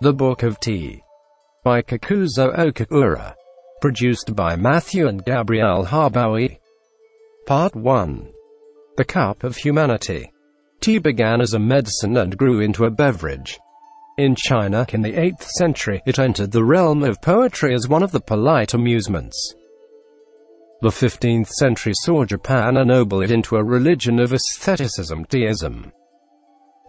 The Book of Tea. By Kakuzo Okakura. Produced by Matthew and Gabrielle Harbowy. Part 1. The Cup of Humanity. Tea began as a medicine and grew into a beverage. In China, in the 8th century, it entered the realm of poetry as one of the polite amusements. The 15th century saw Japan ennoble it into a religion of aestheticism, teaism.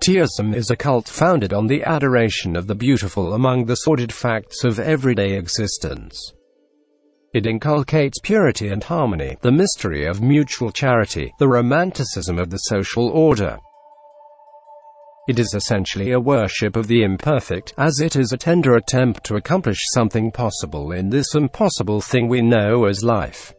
Teaism is a cult founded on the adoration of the beautiful among the sordid facts of everyday existence. It inculcates purity and harmony, the mystery of mutual charity, the romanticism of the social order. It is essentially a worship of the imperfect, as it is a tender attempt to accomplish something possible in this impossible thing we know as life.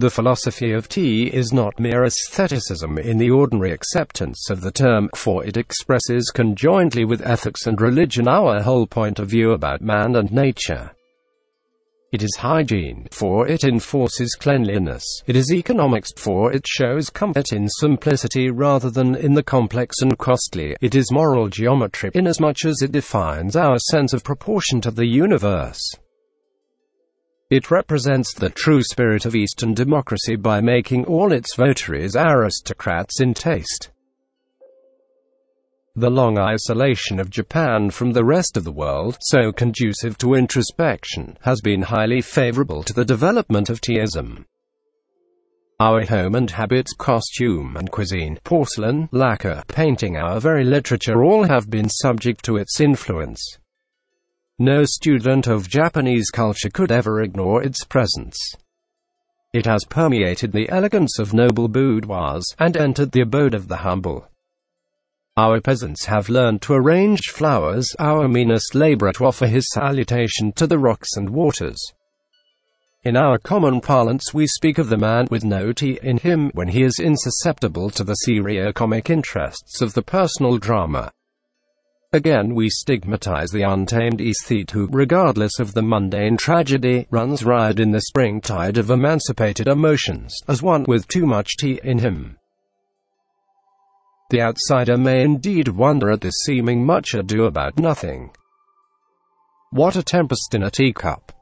The philosophy of tea is not mere aestheticism in the ordinary acceptance of the term, for it expresses conjointly with ethics and religion our whole point of view about man and nature. It is hygiene, for it enforces cleanliness. It is economics, for it shows comfort in simplicity rather than in the complex and costly. It is moral geometry, inasmuch as it defines our sense of proportion to the universe. It represents the true spirit of Eastern democracy by making all its votaries aristocrats in taste. The long isolation of Japan from the rest of the world, so conducive to introspection, has been highly favorable to the development of teaism. Our home and habits, costume and cuisine, porcelain, lacquer, painting, our very literature all have been subject to its influence. No student of Japanese culture could ever ignore its presence. It has permeated the elegance of noble boudoirs, and entered the abode of the humble. Our peasants have learned to arrange flowers, our meanest laborer to offer his salutation to the rocks and waters. In our common parlance we speak of the man with no tea in him, when he is insusceptible to the serio-comic interests of the personal drama. Again we stigmatize the untamed aesthete who, regardless of the mundane tragedy, runs riot in the spring tide of emancipated emotions, as one with too much tea in him. The outsider may indeed wonder at this seeming much ado about nothing. What a tempest in a teacup!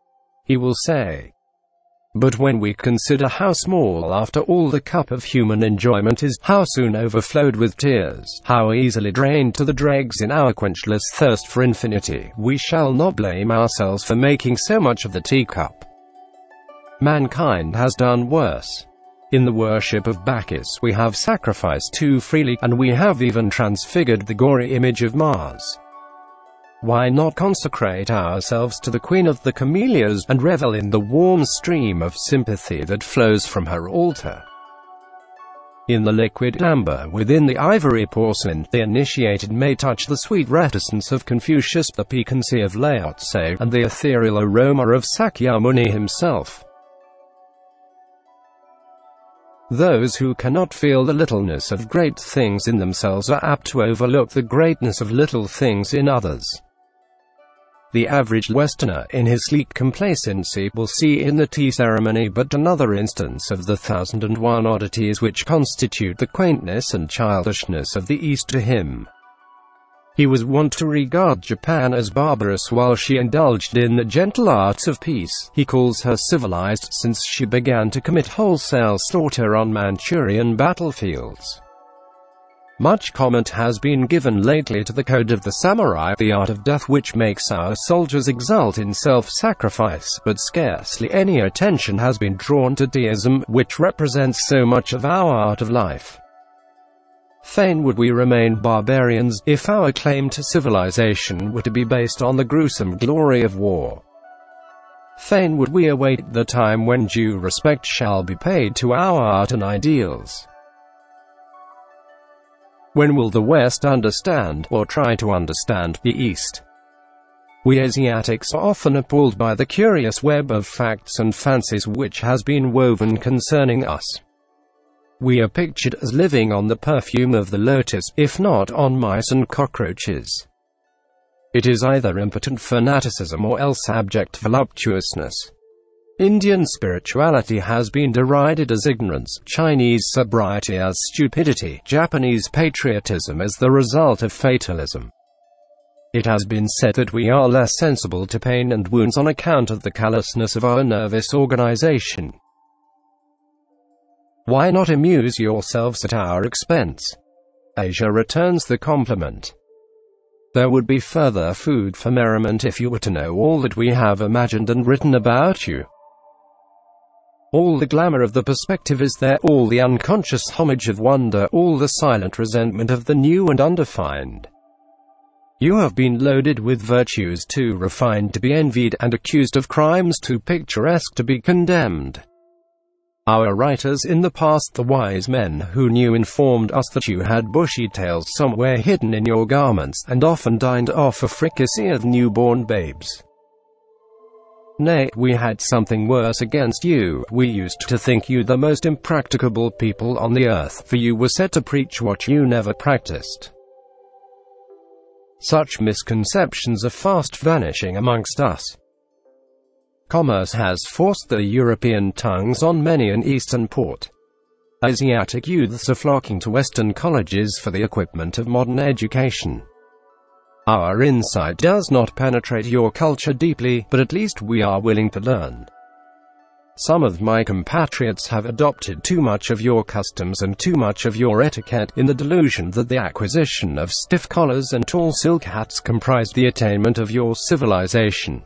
He will say. But when we consider how small after all the cup of human enjoyment is, how soon overflowed with tears, how easily drained to the dregs in our quenchless thirst for infinity, we shall not blame ourselves for making so much of the teacup. Mankind has done worse. In the worship of Bacchus we have sacrificed too freely, and we have even transfigured the gory image of Mars. Why not consecrate ourselves to the Queen of the Camellias, and revel in the warm stream of sympathy that flows from her altar? In the liquid amber within the ivory porcelain, the initiated may touch the sweet reticence of Confucius, the piquancy of Lao Tse, and the ethereal aroma of Sakyamuni himself. Those who cannot feel the littleness of great things in themselves are apt to overlook the greatness of little things in others. The average Westerner, in his sleek complacency, will see in the tea ceremony but another instance of the thousand and one oddities which constitute the quaintness and childishness of the East to him. He was wont to regard Japan as barbarous while she indulged in the gentle arts of peace. He calls her civilized since she began to commit wholesale slaughter on Manchurian battlefields. Much comment has been given lately to the code of the samurai, the art of death which makes our soldiers exult in self-sacrifice, but scarcely any attention has been drawn to teaism, which represents so much of our art of life. Fain would we remain barbarians, if our claim to civilization were to be based on the gruesome glory of war. Fain would we await the time when due respect shall be paid to our art and ideals. When will the West understand, or try to understand, the East? We Asiatics are often appalled by the curious web of facts and fancies which has been woven concerning us. We are pictured as living on the perfume of the lotus, if not on mice and cockroaches. It is either impotent fanaticism or else abject voluptuousness. Indian spirituality has been derided as ignorance, Chinese sobriety as stupidity, Japanese patriotism as the result of fatalism. It has been said that we are less sensible to pain and wounds on account of the callousness of our nervous organization. Why not amuse yourselves at our expense? Asia returns the compliment. There would be further food for merriment if you were to know all that we have imagined and written about you. All the glamour of the perspective is there, all the unconscious homage of wonder, all the silent resentment of the new and undefined. You have been loaded with virtues too refined to be envied, and accused of crimes too picturesque to be condemned. Our writers in the past, the wise men who knew informed us that you had bushy tails somewhere hidden in your garments, and often dined off a fricassee of newborn babes. Nay, we had something worse against you. We used to think you the most impracticable people on the earth, for you were set to preach what you never practiced. Such misconceptions are fast vanishing amongst us. Commerce has forced the European tongues on many an eastern port. Asiatic youths are flocking to Western colleges for the equipment of modern education. Our insight does not penetrate your culture deeply, but at least we are willing to learn. Some of my compatriots have adopted too much of your customs and too much of your etiquette, in the delusion that the acquisition of stiff collars and tall silk hats comprised the attainment of your civilization.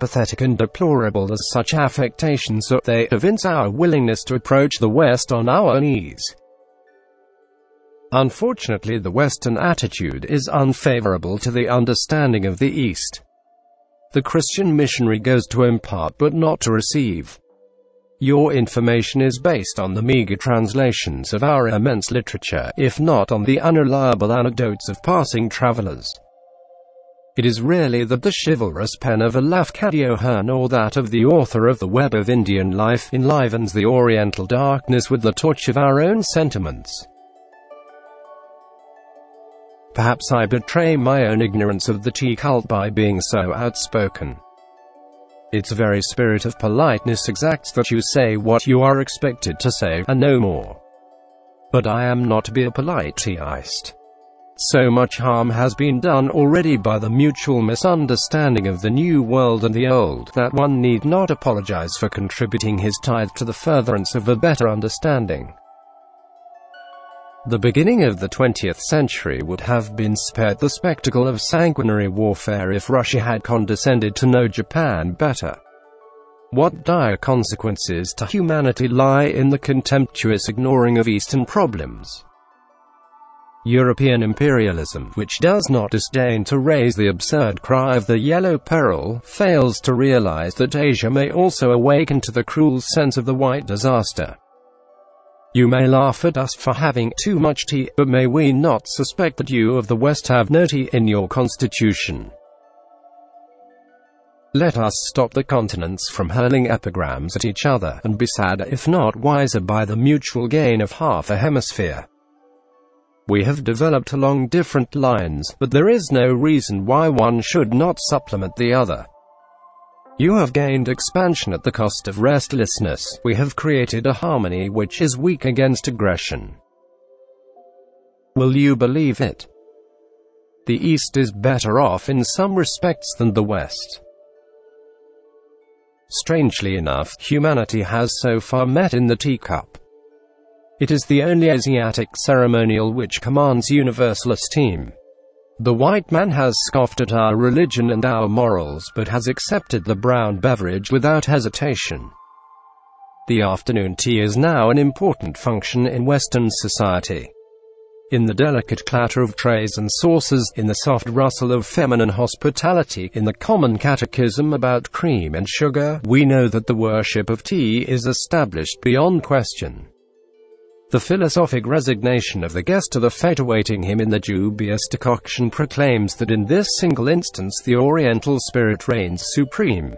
Pathetic and deplorable as such affectations are, they evince our willingness to approach the West on our knees. Unfortunately the Western attitude is unfavorable to the understanding of the East. The Christian missionary goes to impart but not to receive. Your information is based on the meager translations of our immense literature, if not on the unreliable anecdotes of passing travelers. It is really that the chivalrous pen of a Lafcadio Hearn or that of the author of The Web of Indian Life enlivens the oriental darkness with the torch of our own sentiments. Perhaps I betray my own ignorance of the tea cult by being so outspoken. Its very spirit of politeness exacts that you say what you are expected to say, and no more. But I am not to be a polite teaist. So much harm has been done already by the mutual misunderstanding of the new world and the old, that one need not apologize for contributing his tithe to the furtherance of a better understanding. The beginning of the 20th century would have been spared the spectacle of sanguinary warfare if Russia had condescended to know Japan better. What dire consequences to humanity lie in the contemptuous ignoring of Eastern problems? European imperialism, which does not disdain to raise the absurd cry of the yellow peril, fails to realize that Asia may also awaken to the cruel sense of the white disaster. You may laugh at us for having too much tea, but may we not suspect that you of the West have no tea in your constitution. Let us stop the continents from hurling epigrams at each other, and be sad, if not wiser by the mutual gain of half a hemisphere. We have developed along different lines, but there is no reason why one should not supplement the other. You have gained expansion at the cost of restlessness. We have created a harmony which is weak against aggression. Will you believe it? The East is better off in some respects than the West. Strangely enough, humanity has so far met in the teacup. It is the only Asiatic ceremonial which commands universal esteem. The white man has scoffed at our religion and our morals, but has accepted the brown beverage without hesitation. The afternoon tea is now an important function in Western society. In the delicate clatter of trays and saucers, in the soft rustle of feminine hospitality, in the common catechism about cream and sugar, we know that the worship of tea is established beyond question. The philosophic resignation of the guest to the fate awaiting him in the dubious decoction proclaims that in this single instance the Oriental spirit reigns supreme.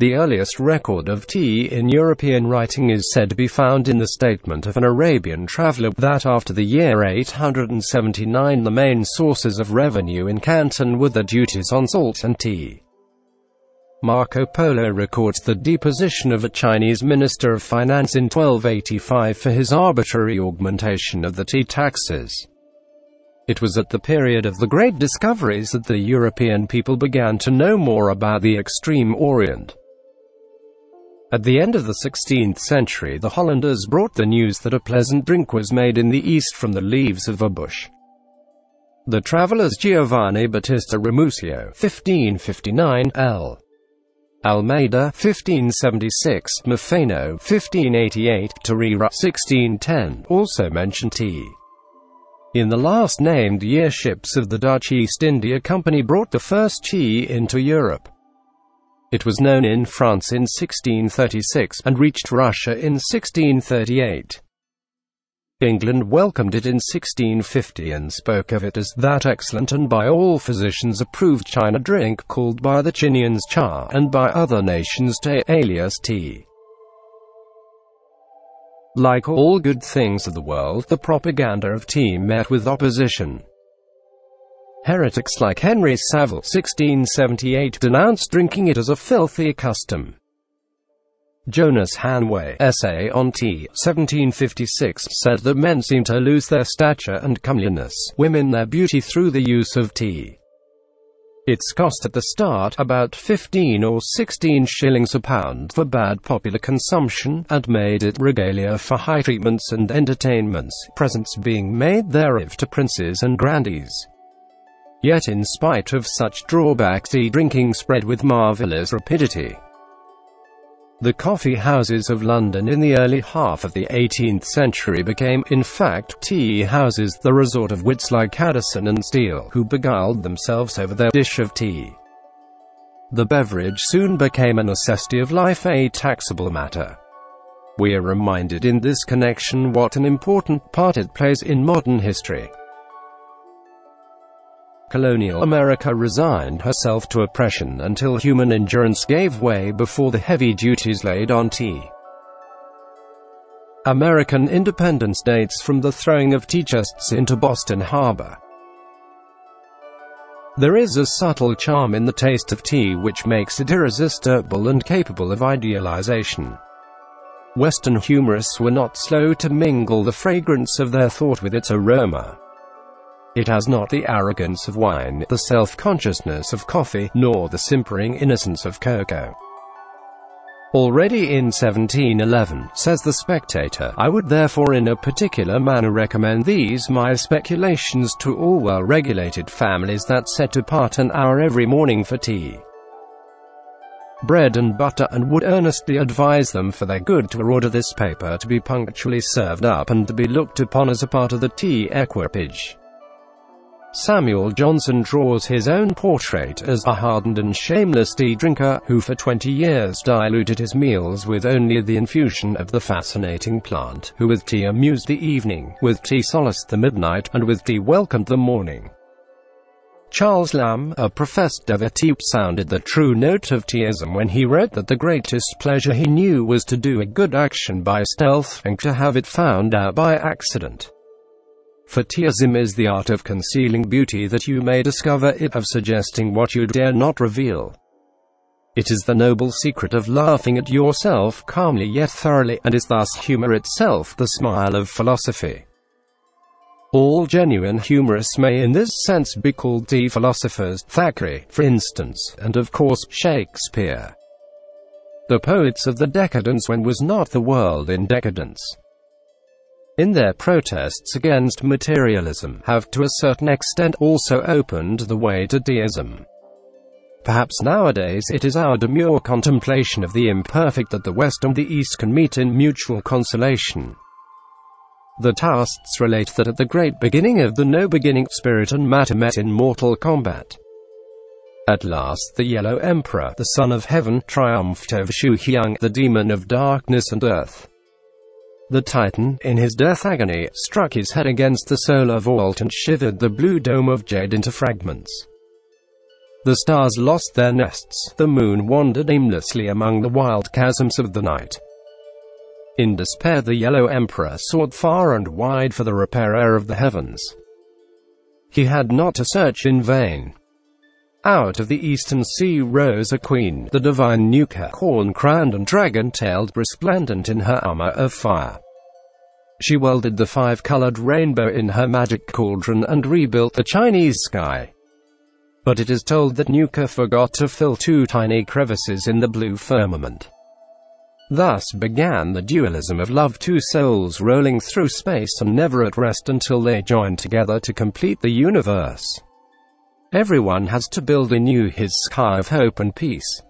The earliest record of tea in European writing is said to be found in the statement of an Arabian traveller, that after the year 879 the main sources of revenue in Canton were the duties on salt and tea. Marco Polo records the deposition of a Chinese minister of finance in 1285 for his arbitrary augmentation of the tea taxes. It was at the period of the great discoveries that the European people began to know more about the extreme Orient. At the end of the 16th century the Hollanders brought the news that a pleasant drink was made in the East from the leaves of a bush. The travelers Giovanni Battista Ramusio 1559, L. Almeida 1576, Maffeno 1588, Tareira 1610 also mention tea. In the last named year ships of the Dutch East India Company brought the first tea into Europe. It was known in France in 1636, and reached Russia in 1638. England welcomed it in 1650 and spoke of it as that excellent and by all physicians approved China drink called by the Chineans cha, and by other nations te alias tea. Like all good things of the world, the propaganda of tea met with opposition. Heretics like Henry Saville (1678) denounced drinking it as a filthy custom. Jonas Hanway, Essay on Tea, 1756, said that men seem to lose their stature and comeliness, women their beauty through the use of tea. Its cost at the start, about 15 or 16 shillings a pound for bad popular consumption, and made it regalia for high treatments and entertainments, presents being made thereof to princes and grandees. Yet in spite of such drawbacks tea drinking spread with marvellous rapidity. The coffee houses of London in the early half of the 18th century became, in fact, tea houses, the resort of wits like Addison and Steele, who beguiled themselves over their dish of tea. The beverage soon became a necessity of life, a taxable matter. We are reminded in this connection what an important part it plays in modern history colonial America resigned herself to oppression until human endurance gave way before the heavy duties laid on tea. American independence dates from the throwing of tea chests into Boston Harbor. There is a subtle charm in the taste of tea which makes it irresistible and capable of idealization. Western humorists were not slow to mingle the fragrance of their thought with its aroma. It has not the arrogance of wine, the self-consciousness of coffee, nor the simpering innocence of cocoa. Already in 1711, says the spectator, I would therefore in a particular manner recommend these my speculations to all well-regulated families that set apart an hour every morning for tea bread and butter and would earnestly advise them for their good to order this paper to be punctually served up and to be looked upon as a part of the tea equipage. Samuel Johnson draws his own portrait as a hardened and shameless tea drinker, who for 20 years diluted his meals with only the infusion of the fascinating plant, who with tea amused the evening, with tea solaced the midnight, and with tea welcomed the morning. Charles Lamb, a professed devotee, sounded the true note of teaism when he wrote that the greatest pleasure he knew was to do a good action by stealth, and to have it found out by accident. For teaism is the art of concealing beauty that you may discover it, of suggesting what you dare not reveal. It is the noble secret of laughing at yourself calmly yet thoroughly, and is thus humor itself the smile of philosophy. All genuine humorists may in this sense be called tea philosophers, Thackeray, for instance, and of course, Shakespeare. The poets of the decadence when was not the world in decadence in their protests against materialism, have to a certain extent also opened the way to teaism. Perhaps nowadays it is our demure contemplation of the imperfect that the West and the East can meet in mutual consolation. The Taoists relate that at the great beginning of the no-beginning, spirit and matter met in mortal combat. At last the Yellow Emperor, the Son of Heaven, triumphed over Shu Hyang, the demon of darkness and earth. The Titan, in his death agony, struck his head against the solar vault and shivered the blue dome of jade into fragments. The stars lost their nests, the moon wandered aimlessly among the wild chasms of the night. In despair the Yellow Emperor sought far and wide for the repairer of the heavens. He had not to search in vain. Out of the eastern sea rose a queen, the divine Niuka, horn-crowned and dragon-tailed, resplendent in her armor of fire. She welded the five-colored rainbow in her magic cauldron and rebuilt the Chinese sky. But it is told that Niuka forgot to fill two tiny crevices in the blue firmament. Thus began the dualism of love two souls rolling through space and never at rest until they join together to complete the universe. Everyone has to build anew his sky of hope and peace.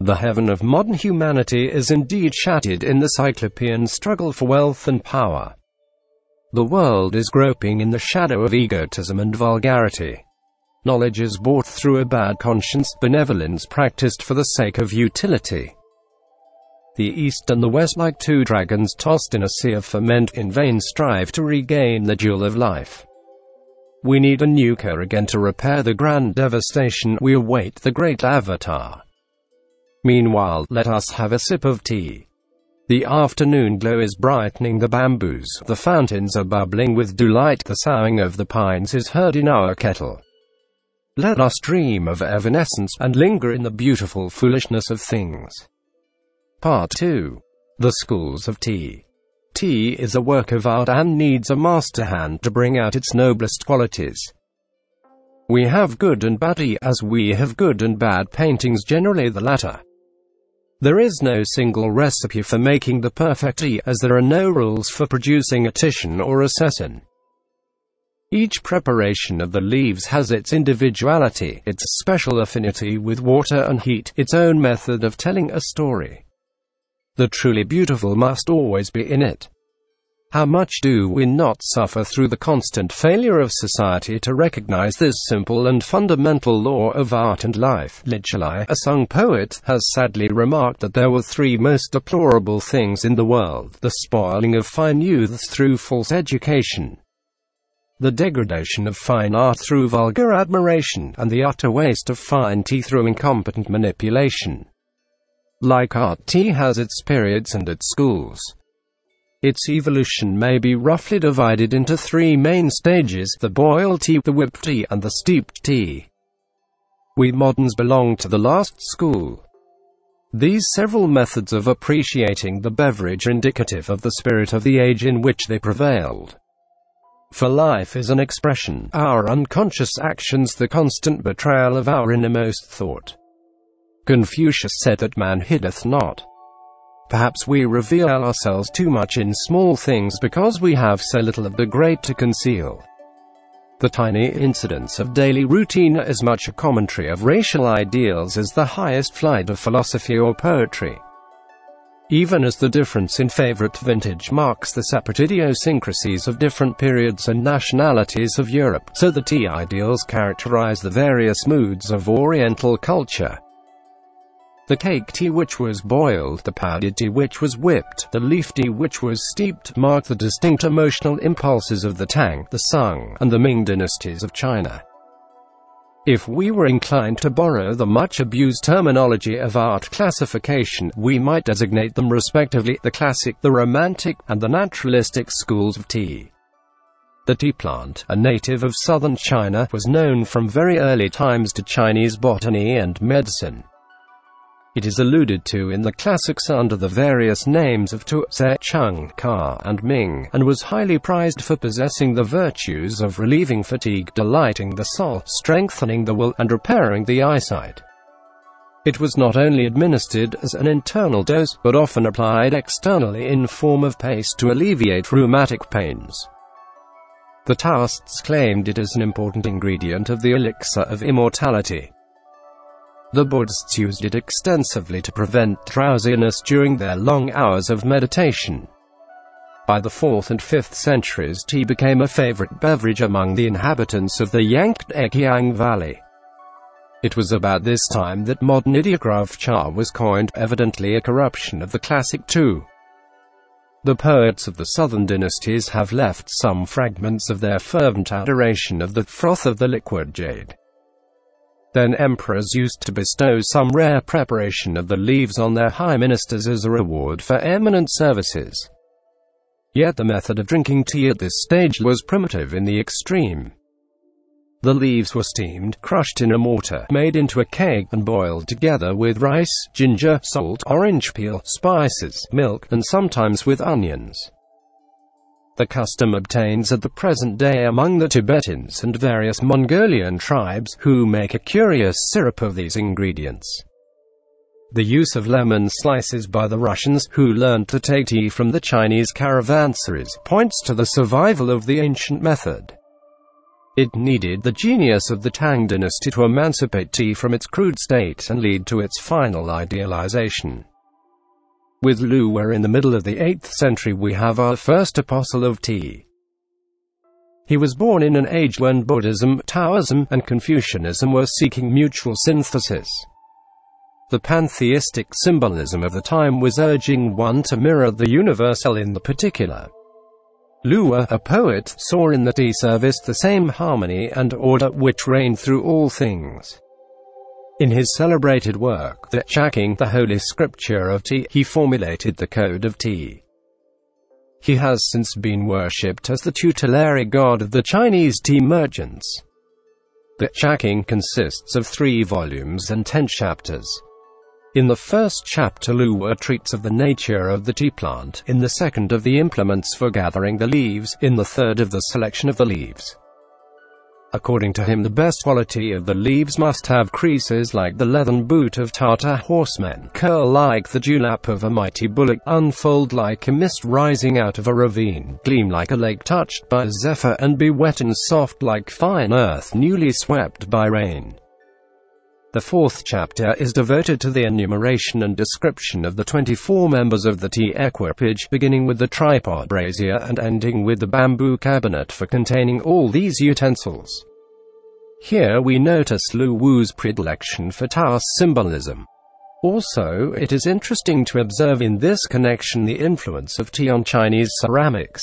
The heaven of modern humanity is indeed shattered in the cyclopean struggle for wealth and power. The world is groping in the shadow of egotism and vulgarity. Knowledge is bought through a bad conscience, benevolence practiced for the sake of utility. The East and the West, like two dragons tossed in a sea of ferment, in vain strive to regain the jewel of life. We need a Niuka again to repair the grand devastation. We await the great avatar. Meanwhile, let us have a sip of tea. The afternoon glow is brightening the bamboos, the fountains are bubbling with delight, the soughing of the pines is heard in our kettle. Let us dream of evanescence, and linger in the beautiful foolishness of things. Part 2. The Schools of Tea. Tea is a work of art and needs a master hand to bring out its noblest qualities. We have good and bad as we have good and bad paintings generally the latter. There is no single recipe for making the perfect tea as there are no rules for producing a Titian or a Sesson. Each preparation of the leaves has its individuality, its special affinity with water and heat, its own method of telling a story. The truly beautiful must always be in it. How much do we not suffer through the constant failure of society to recognize this simple and fundamental law of art and life? Lichilai, a sung poet has sadly remarked that there were three most deplorable things in the world the spoiling of fine youths through false education, the degradation of fine art through vulgar admiration, and the utter waste of fine tea through incompetent manipulation. Like art, tea has its periods and its schools. Its evolution may be roughly divided into three main stages, the boiled tea, the whipped tea, and the steeped tea. We moderns belong to the last school. These several methods of appreciating the beverage are indicative of the spirit of the age in which they prevailed. For life is an expression, our unconscious actions the constant betrayal of our innermost thought. Confucius said that man hideth not. Perhaps we reveal ourselves too much in small things because we have so little of the great to conceal. The tiny incidents of daily routine are as much a commentary of racial ideals as the highest flight of philosophy or poetry. Even as the difference in favorite vintage marks the separate idiosyncrasies of different periods and nationalities of Europe, so the tea ideals characterize the various moods of Oriental culture. The cake tea which was boiled, the powdered tea which was whipped, the leaf tea which was steeped, mark the distinct emotional impulses of the Tang, the Sung, and the Ming dynasties of China. If we were inclined to borrow the much-abused terminology of art classification, we might designate them respectively the classic, the romantic, and the naturalistic schools of tea. The tea plant, a native of southern China, was known from very early times to Chinese botany and medicine. It is alluded to in the classics under the various names of Tu, Tse, Chung, Ka, and Ming, and was highly prized for possessing the virtues of relieving fatigue, delighting the soul, strengthening the will, and repairing the eyesight. It was not only administered as an internal dose, but often applied externally in form of paste to alleviate rheumatic pains. The Taoists claimed it as an important ingredient of the elixir of immortality. The Buddhists used it extensively to prevent drowsiness during their long hours of meditation. By the 4th and 5th centuries tea became a favorite beverage among the inhabitants of the Yangtze Valley. It was about this time that modern ideograph cha was coined, evidently a corruption of the classic tu. The poets of the southern dynasties have left some fragments of their fervent adoration of the froth of the liquid jade. Then emperors used to bestow some rare preparation of the leaves on their high ministers as a reward for eminent services. Yet the method of drinking tea at this stage was primitive in the extreme. The leaves were steamed, crushed in a mortar, made into a cake, and boiled together with rice, ginger, salt, orange peel, spices, milk, and sometimes with onions. The custom obtains at the present day among the Tibetans and various Mongolian tribes, who make a curious syrup of these ingredients. The use of lemon slices by the Russians, who learned to take tea from the Chinese caravansaries, points to the survival of the ancient method. It needed the genius of the Tang dynasty to emancipate tea from its crude state and lead to its final idealization. With Lu Wei in the middle of the 8th century we have our first apostle of tea. He was born in an age when Buddhism, Taoism, and Confucianism were seeking mutual synthesis. The pantheistic symbolism of the time was urging one to mirror the universal in the particular. Lu a poet, saw in the tea service the same harmony and order which reigned through all things. In his celebrated work, The Chaking, the Holy Scripture of Tea, he formulated the Code of Tea. He has since been worshipped as the tutelary god of the Chinese tea merchants. The Chaking consists of three volumes and ten chapters. In the first chapter Lu Wei treats of the nature of the tea plant, in the second of the implements for gathering the leaves, in the third of the selection of the leaves. According to him the best quality of the leaves must have creases like the leathern boot of Tartar horsemen, curl like the dewlap of a mighty bullock, unfold like a mist rising out of a ravine, gleam like a lake touched by a zephyr, and be wet and soft like fine earth newly swept by rain. The fourth chapter is devoted to the enumeration and description of the 24 members of the tea equipage, beginning with the tripod brazier and ending with the bamboo cabinet for containing all these utensils. Here we notice Lu Wu's predilection for Taoist symbolism. Also, it is interesting to observe in this connection the influence of tea on Chinese ceramics.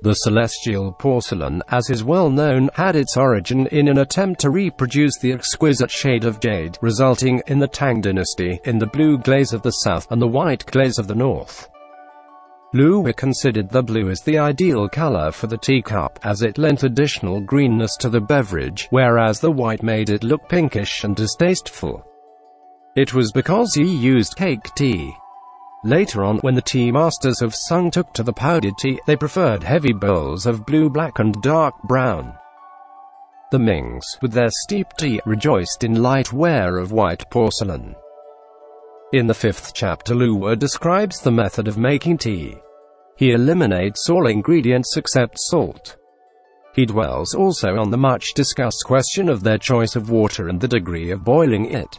The celestial porcelain, as is well known, had its origin in an attempt to reproduce the exquisite shade of jade, resulting, in the Tang dynasty, in the blue glaze of the south, and the white glaze of the north. Lu considered the blue as the ideal color for the teacup, as it lent additional greenness to the beverage, whereas the white made it look pinkish and distasteful. It was because he used cake tea. Later on, when the tea masters of Sung took to the powdered tea, they preferred heavy bowls of blue, black and dark brown. The Mings, with their steep tea, rejoiced in light ware of white porcelain. In the fifth chapter Lu Wei describes the method of making tea. He eliminates all ingredients except salt. He dwells also on the much discussed question of their choice of water and the degree of boiling it.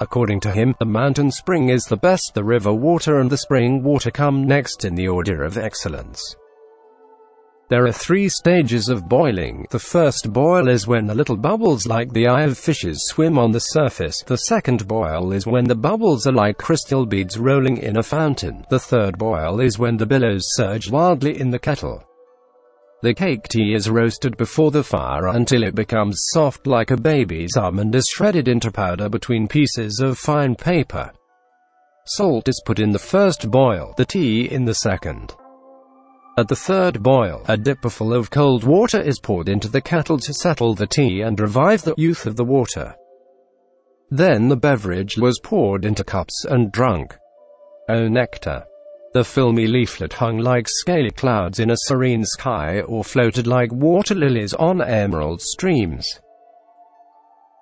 According to him, the mountain spring is the best, the river water and the spring water come next in the order of excellence. There are three stages of boiling. The first boil is when the little bubbles like the eye of fishes swim on the surface. The second boil is when the bubbles are like crystal beads rolling in a fountain. The third boil is when the billows surge wildly in the kettle. The cake tea is roasted before the fire until it becomes soft like a baby's arm and is shredded into powder between pieces of fine paper. Salt is put in the first boil, the tea in the second. At the third boil, a dipperful of cold water is poured into the kettle to settle the tea and revive the youth of the water. Then the beverage was poured into cups and drunk. O nectar! The filmy leaflet hung like scaly clouds in a serene sky or floated like water lilies on emerald streams.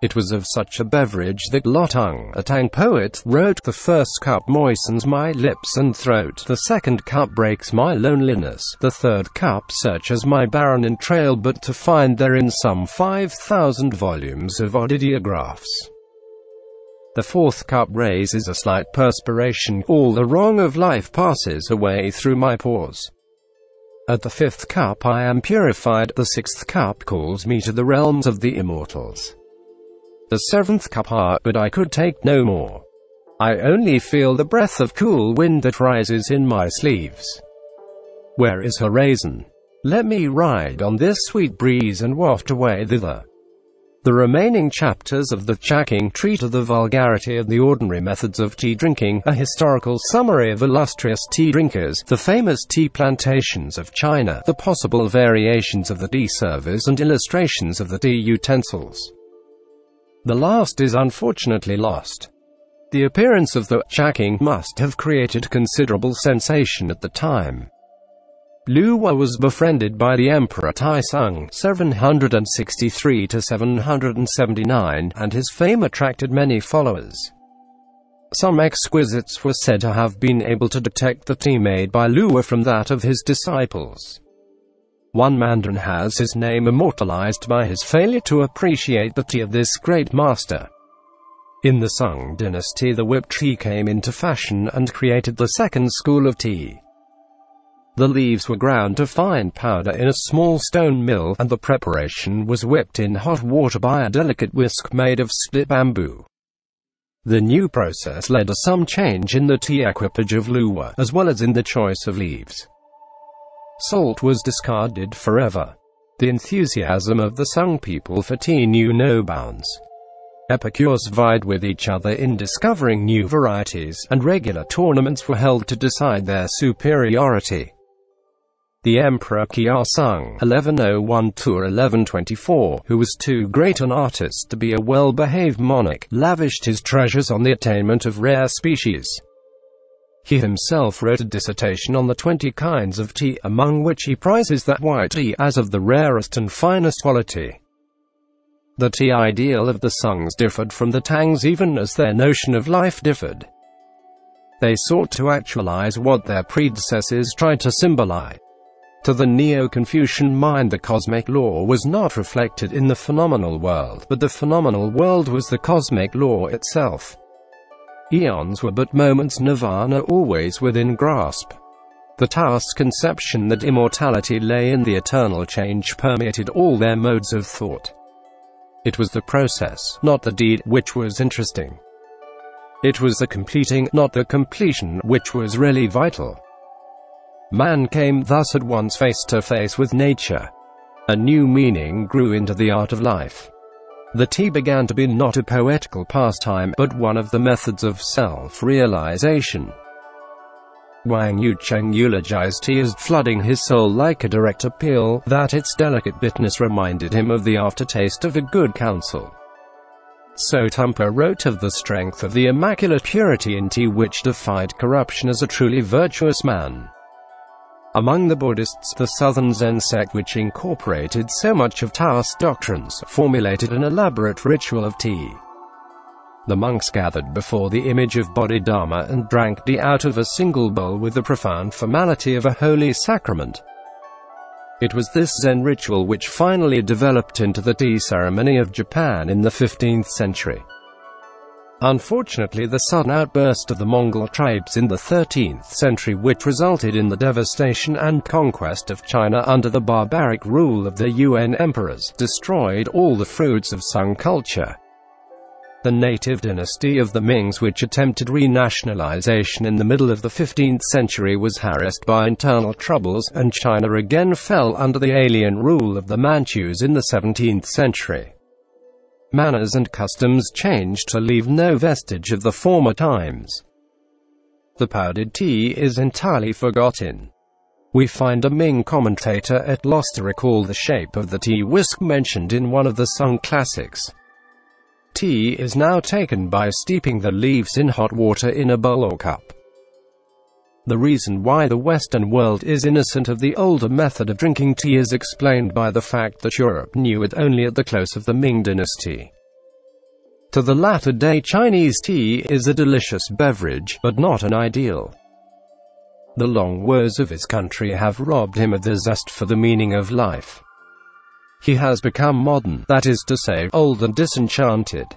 It was of such a beverage that Lotung, a Tang poet, wrote, The first cup moistens my lips and throat, the second cup breaks my loneliness, the third cup searches my barren entrail but to find therein some five thousand volumes of ideographs. The fourth cup raises a slight perspiration, all the wrong of life passes away through my pores. At the fifth cup I am purified, the sixth cup calls me to the realms of the immortals. The seventh cup ah, but I could take no more. I only feel the breath of cool wind that rises in my sleeves. Where is Horaisan? Let me ride on this sweet breeze and waft away thither. The remaining chapters of the Chaking treat of the vulgarity of the ordinary methods of tea drinking, a historical summary of illustrious tea drinkers, the famous tea plantations of China, the possible variations of the tea service and illustrations of the tea utensils. The last is unfortunately lost. The appearance of the Chaking must have created considerable sensation at the time. Luo was befriended by the Emperor Taisong 763-779 and his fame attracted many followers. Some exquisites were said to have been able to detect the tea made by Luo from that of his disciples. One Mandarin has his name immortalized by his failure to appreciate the tea of this great master. In the Sung dynasty the whipped tea came into fashion and created the second school of tea. The leaves were ground to fine powder in a small stone mill, and the preparation was whipped in hot water by a delicate whisk made of split bamboo. The new process led to some change in the tea equipage of Luo, as well as in the choice of leaves. Salt was discarded forever. The enthusiasm of the Sung people for tea knew no bounds. Epicures vied with each other in discovering new varieties, and regular tournaments were held to decide their superiority. The Emperor Sung (1101–1124), who was too great an artist to be a well-behaved monarch, lavished his treasures on the attainment of rare species. He himself wrote a dissertation on the 20 kinds of tea, among which he prizes that white tea as of the rarest and finest quality. The tea ideal of the Sungs differed from the Tangs even as their notion of life differed. They sought to actualize what their predecessors tried to symbolize. To the Neo-Confucian mind the cosmic law was not reflected in the phenomenal world, but the phenomenal world was the cosmic law itself. Eons were but moments nirvana always within grasp. The Taoist conception that immortality lay in the eternal change permeated all their modes of thought. It was the process, not the deed, which was interesting. It was the completing, not the completion, which was really vital. Man came thus at once face to face with nature. A new meaning grew into the art of life. The tea began to be not a poetical pastime, but one of the methods of self-realization. Wang Yucheng eulogized tea as flooding his soul like a direct appeal, that its delicate bitterness reminded him of the aftertaste of a good counsel. So Tumpa wrote of the strength of the immaculate purity in tea which defied corruption as a truly virtuous man. Among the Buddhists, the Southern Zen sect which incorporated so much of Taoist doctrines, formulated an elaborate ritual of tea. The monks gathered before the image of Bodhidharma and drank tea out of a single bowl with the profound formality of a holy sacrament. It was this Zen ritual which finally developed into the tea ceremony of Japan in the 15th century. Unfortunately the sudden outburst of the Mongol tribes in the 13th century which resulted in the devastation and conquest of China under the barbaric rule of the Yuan emperors, destroyed all the fruits of Sung culture. The native dynasty of the Mings which attempted renationalization in the middle of the 15th century was harassed by internal troubles, and China again fell under the alien rule of the Manchus in the 17th century. Manners and customs changed to leave no vestige of the former times. The powdered tea is entirely forgotten. We find a Ming commentator at loss to recall the shape of the tea whisk mentioned in one of the Sung classics. Tea is now taken by steeping the leaves in hot water in a bowl or cup. The reason why the Western world is innocent of the older method of drinking tea is explained by the fact that Europe knew it only at the close of the Ming dynasty. To the latter-day Chinese tea is a delicious beverage, but not an ideal. The long wars of his country have robbed him of the zest for the meaning of life. He has become modern, that is to say, old and disenchanted.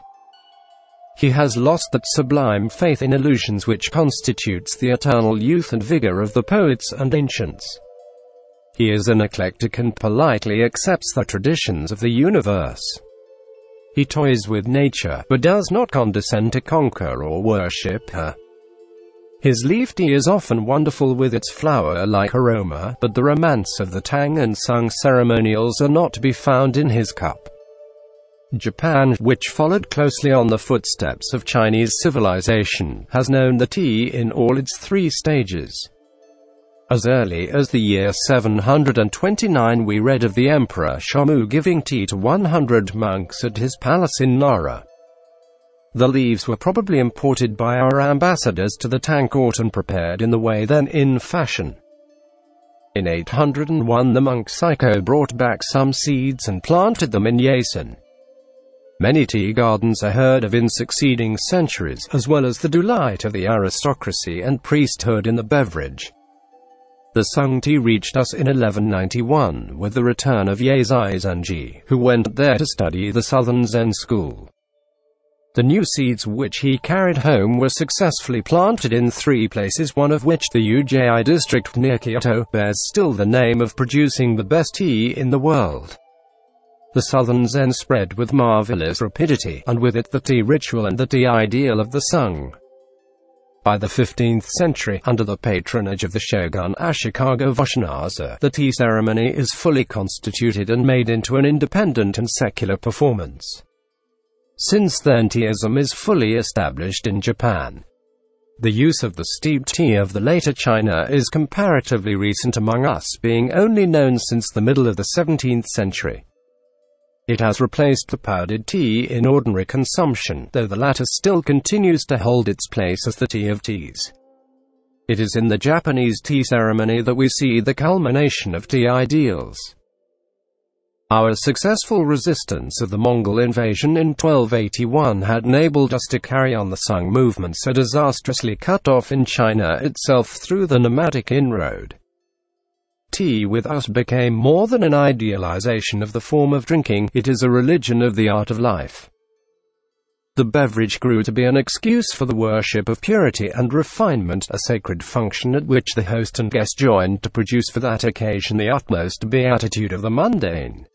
He has lost that sublime faith in illusions which constitutes the eternal youth and vigor of the poets and ancients. He is an eclectic and politely accepts the traditions of the universe. He toys with nature, but does not condescend to conquer or worship her. His leaf tea is often wonderful with its flower-like aroma, but the romance of the Tang and Sung ceremonials are not to be found in his cup. Japan, which followed closely on the footsteps of Chinese civilization, has known the tea in all its three stages. As early as the year 729 we read of the Emperor Shomu giving tea to 100 monks at his palace in Nara. The leaves were probably imported by our ambassadors to the Tang court and prepared in the way then in fashion. In 801 the monk Saicho brought back some seeds and planted them in Yeisan. Many tea gardens are heard of in succeeding centuries, as well as the delight of the aristocracy and priesthood in the beverage. The Sung tea reached us in 1191, with the return of Yeisai who went there to study the southern Zen school. The new seeds which he carried home were successfully planted in three places, one of which, the Ujai district near Kyoto, bears still the name of producing the best tea in the world. The southern Zen spread with marvelous rapidity, and with it the tea ritual and the tea ideal of the Sung. By the 15th century, under the patronage of the shogun Ashikaga Yoshimasa, the tea ceremony is fully constituted and made into an independent and secular performance. Since then teaism is fully established in Japan. The use of the steeped tea of the later China is comparatively recent among us, being only known since the middle of the 17th century. It has replaced the powdered tea in ordinary consumption, though the latter still continues to hold its place as the tea of teas. It is in the Japanese tea ceremony that we see the culmination of tea ideals. Our successful resistance of the Mongol invasion in 1281 had enabled us to carry on the Sung movement so disastrously cut off in China itself through the nomadic inroad. Tea with us became more than an idealization of the form of drinking, it is a religion of the art of life. The beverage grew to be an excuse for the worship of purity and refinement, a sacred function at which the host and guest joined to produce for that occasion the utmost beatitude of the mundane.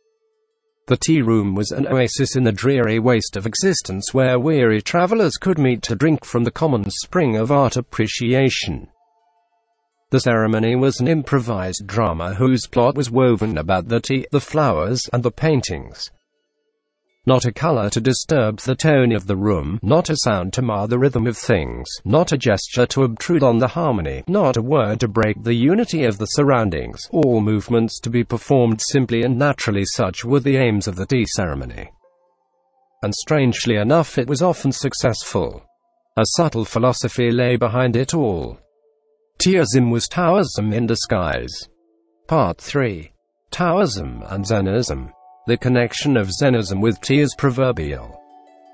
The tea room was an oasis in the dreary waste of existence where weary travelers could meet to drink from the common spring of art appreciation. The ceremony was an improvised drama whose plot was woven about the tea, the flowers, and the paintings. Not a color to disturb the tone of the room, not a sound to mar the rhythm of things, not a gesture to obtrude on the harmony, not a word to break the unity of the surroundings, all movements to be performed simply and naturally such were the aims of the tea ceremony. And strangely enough it was often successful. A subtle philosophy lay behind it all. Teaism was Taoism in disguise. Part 3. Taoism and Zenism. The connection of Zenism with tea is proverbial.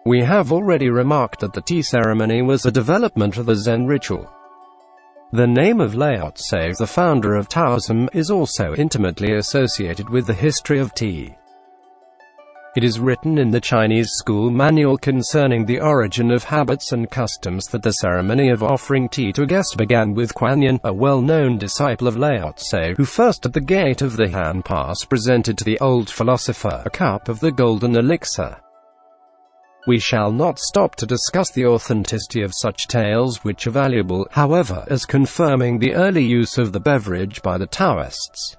We have already remarked that the tea ceremony was a development of the Zen ritual. The name of Lao Tse, the founder of Taoism, is also intimately associated with the history of tea. It is written in the Chinese school manual concerning the origin of habits and customs that the ceremony of offering tea to a guest began with Kuan Yin, a well-known disciple of Lao Tse, who first at the gate of the Han Pass presented to the old philosopher a cup of the golden elixir. We shall not stop to discuss the authenticity of such tales which are valuable, however, as confirming the early use of the beverage by the Taoists.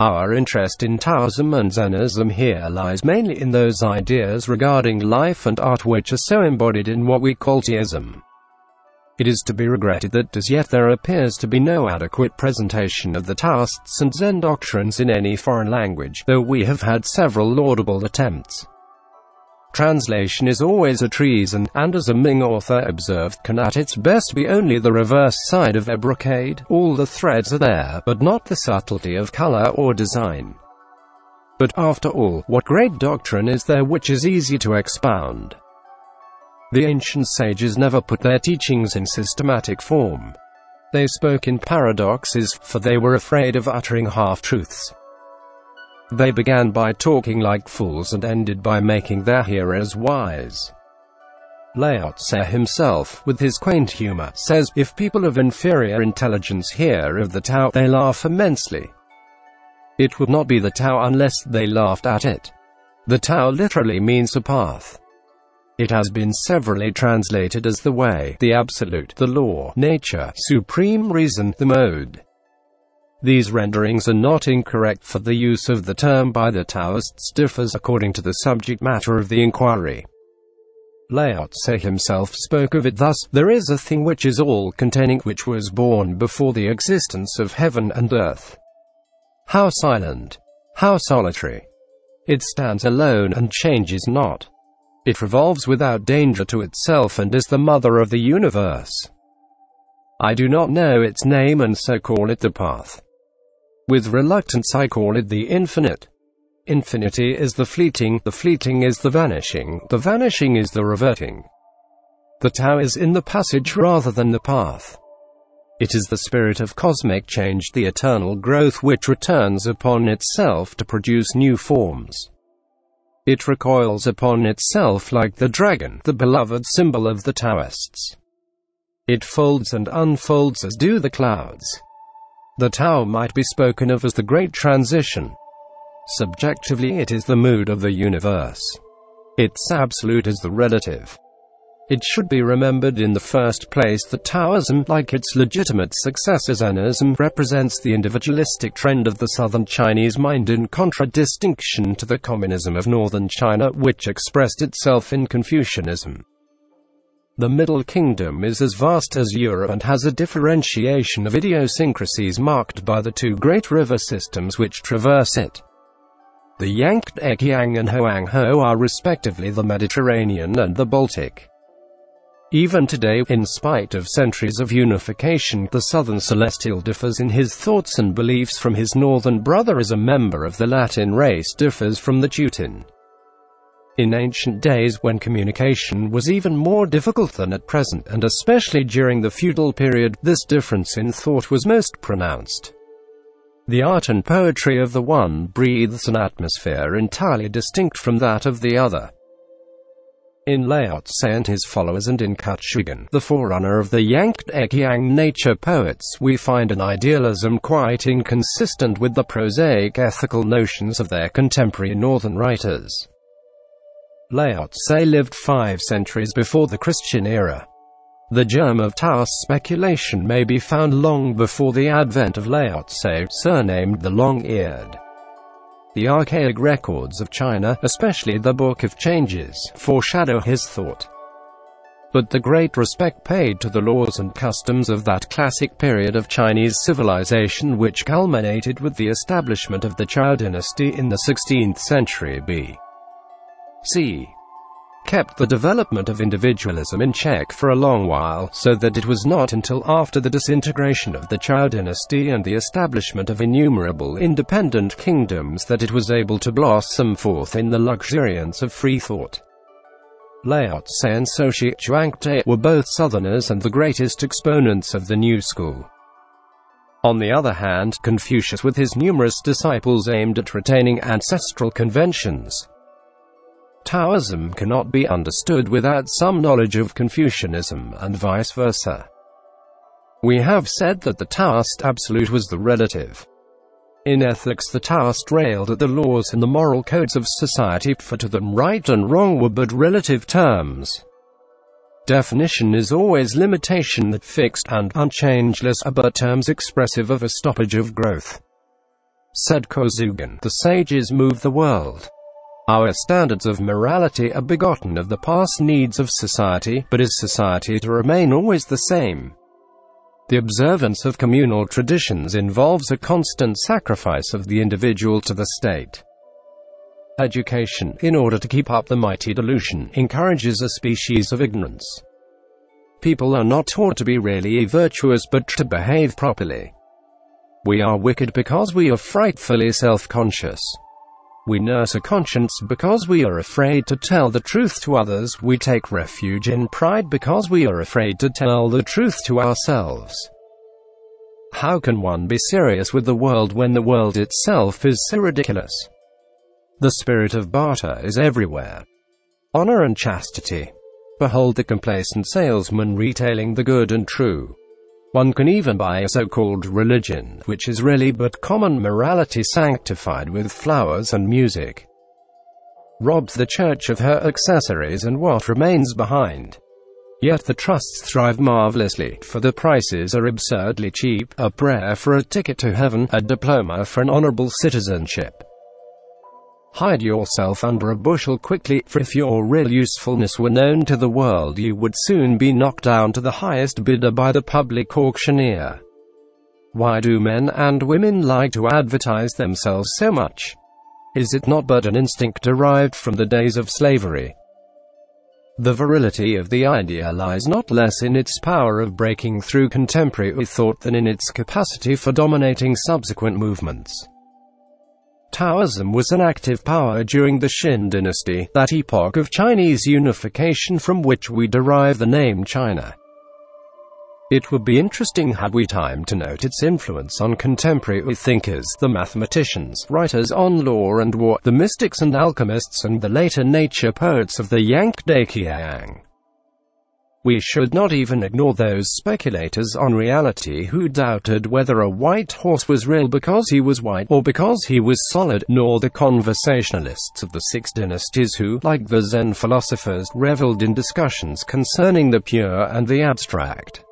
Our interest in Taoism and Zenism here lies mainly in those ideas regarding life and art which are so embodied in what we call Taoism. It is to be regretted that as yet there appears to be no adequate presentation of the Taoists and Zen doctrines in any foreign language, though we have had several laudable attempts. Translation is always a treason, and as a Ming author observed, can at its best be only the reverse side of a brocade. All the threads are there, but not the subtlety of color or design. But after all, what great doctrine is there which is easy to expound? The ancient sages never put their teachings in systematic form. They spoke in paradoxes, for they were afraid of uttering half-truths. They began by talking like fools and ended by making their hearers wise. Lao Tse himself, with his quaint humor, says, if people of inferior intelligence hear of the Tao, they laugh immensely. It would not be the Tao unless they laughed at it. The Tao literally means a path. It has been severally translated as the way, the absolute, the law, nature, supreme reason, the mode. These renderings are not incorrect for the use of the term by the Taoists differs according to the subject matter of the inquiry. Lao Tse himself spoke of it thus, There is a thing which is all-containing, which was born before the existence of heaven and earth. How silent! How solitary! It stands alone and changes not. It revolves without danger to itself and is the mother of the universe. I do not know its name and so call it the path. With reluctance I call it the infinite. Infinity is the fleeting, the fleeting is the vanishing, the vanishing is the reverting. The Tao is in the passage rather than the path. It is the spirit of cosmic change, the eternal growth which returns upon itself to produce new forms. It recoils upon itself like the dragon, the beloved symbol of the Taoists. It folds and unfolds as do the clouds. The Tao might be spoken of as the great transition. Subjectively it is the mood of the universe. Its absolute is the relative. It should be remembered in the first place that Taoism, like its legitimate successor Zenism, represents the individualistic trend of the southern Chinese mind in contradistinction to the communism of northern China, which expressed itself in Confucianism. The Middle Kingdom is as vast as Europe and has a differentiation of idiosyncrasies marked by the two great river systems which traverse it. The Yangtze Kiang and Hoangho are respectively the Mediterranean and the Baltic. Even today, in spite of centuries of unification, the Southern Celestial differs in his thoughts and beliefs from his northern brother as a member of the Latin race differs from the Teuton. In ancient days when communication was even more difficult than at present, and especially during the feudal period, this difference in thought was most pronounced. The art and poetry of the one breathes an atmosphere entirely distinct from that of the other. In Lao Tse and his followers and in Kutsugen, the forerunner of the Kiang nature poets, we find an idealism quite inconsistent with the prosaic ethical notions of their contemporary northern writers. Lao Tse lived five centuries before the Christian era. The germ of Taoist speculation may be found long before the advent of Lao Tse, surnamed the Long-Eared. The archaic records of China, especially the Book of Changes, foreshadow his thought. But the great respect paid to the laws and customs of that classic period of Chinese civilization which culminated with the establishment of the Zhou dynasty in the 16th century B.C kept the development of individualism in check for a long while, so that it was not until after the disintegration of the Zhou dynasty and the establishment of innumerable independent kingdoms that it was able to blossom forth in the luxuriance of free thought. Lao Tse and Soshi Zhuangde were both Southerners and the greatest exponents of the new school. On the other hand, Confucius with his numerous disciples aimed at retaining ancestral conventions, Taoism cannot be understood without some knowledge of Confucianism, and vice versa. We have said that the Taoist absolute was the relative. In ethics the Taoist railed at the laws and the moral codes of society, for to them right and wrong were but relative terms. Definition is always limitation that fixed and unchangeless are but terms expressive of a stoppage of growth. Said Kosugin, the sages move the world. Our standards of morality are begotten of the past needs of society, but is society to remain always the same? The observance of communal traditions involves a constant sacrifice of the individual to the state. Education, in order to keep up the mighty delusion, encourages a species of ignorance. People are not taught to be really virtuous but to behave properly. We are wicked because we are frightfully self-conscious. We nurse a conscience because we are afraid to tell the truth to others. We take refuge in pride because we are afraid to tell the truth to ourselves. How can one be serious with the world when the world itself is so ridiculous? The spirit of barter is everywhere. Honor and chastity. Behold the complacent salesman retailing the good and true. One can even buy a so-called religion, which is really but common morality sanctified with flowers and music. Robs the church of her accessories and what remains behind. Yet the trusts thrive marvelously, for the prices are absurdly cheap, a prayer for a ticket to heaven, a diploma for an honorable citizenship. Hide yourself under a bushel quickly, for if your real usefulness were known to the world you would soon be knocked down to the highest bidder by the public auctioneer. Why do men and women like to advertise themselves so much? Is it not but an instinct derived from the days of slavery? The virility of the idea lies not less in its power of breaking through contemporary thought than in its capacity for dominating subsequent movements. Taoism was an active power during the Qin dynasty, that epoch of Chinese unification from which we derive the name China. It would be interesting had we time to note its influence on contemporary thinkers, the mathematicians, writers on law and war, the mystics and alchemists and the later nature poets of the Yang We should not even ignore those speculators on reality who doubted whether a white horse was real because he was white, or because he was solid, nor the conversationalists of the Six Dynasties who, like the Zen philosophers, reveled in discussions concerning the pure and the abstract.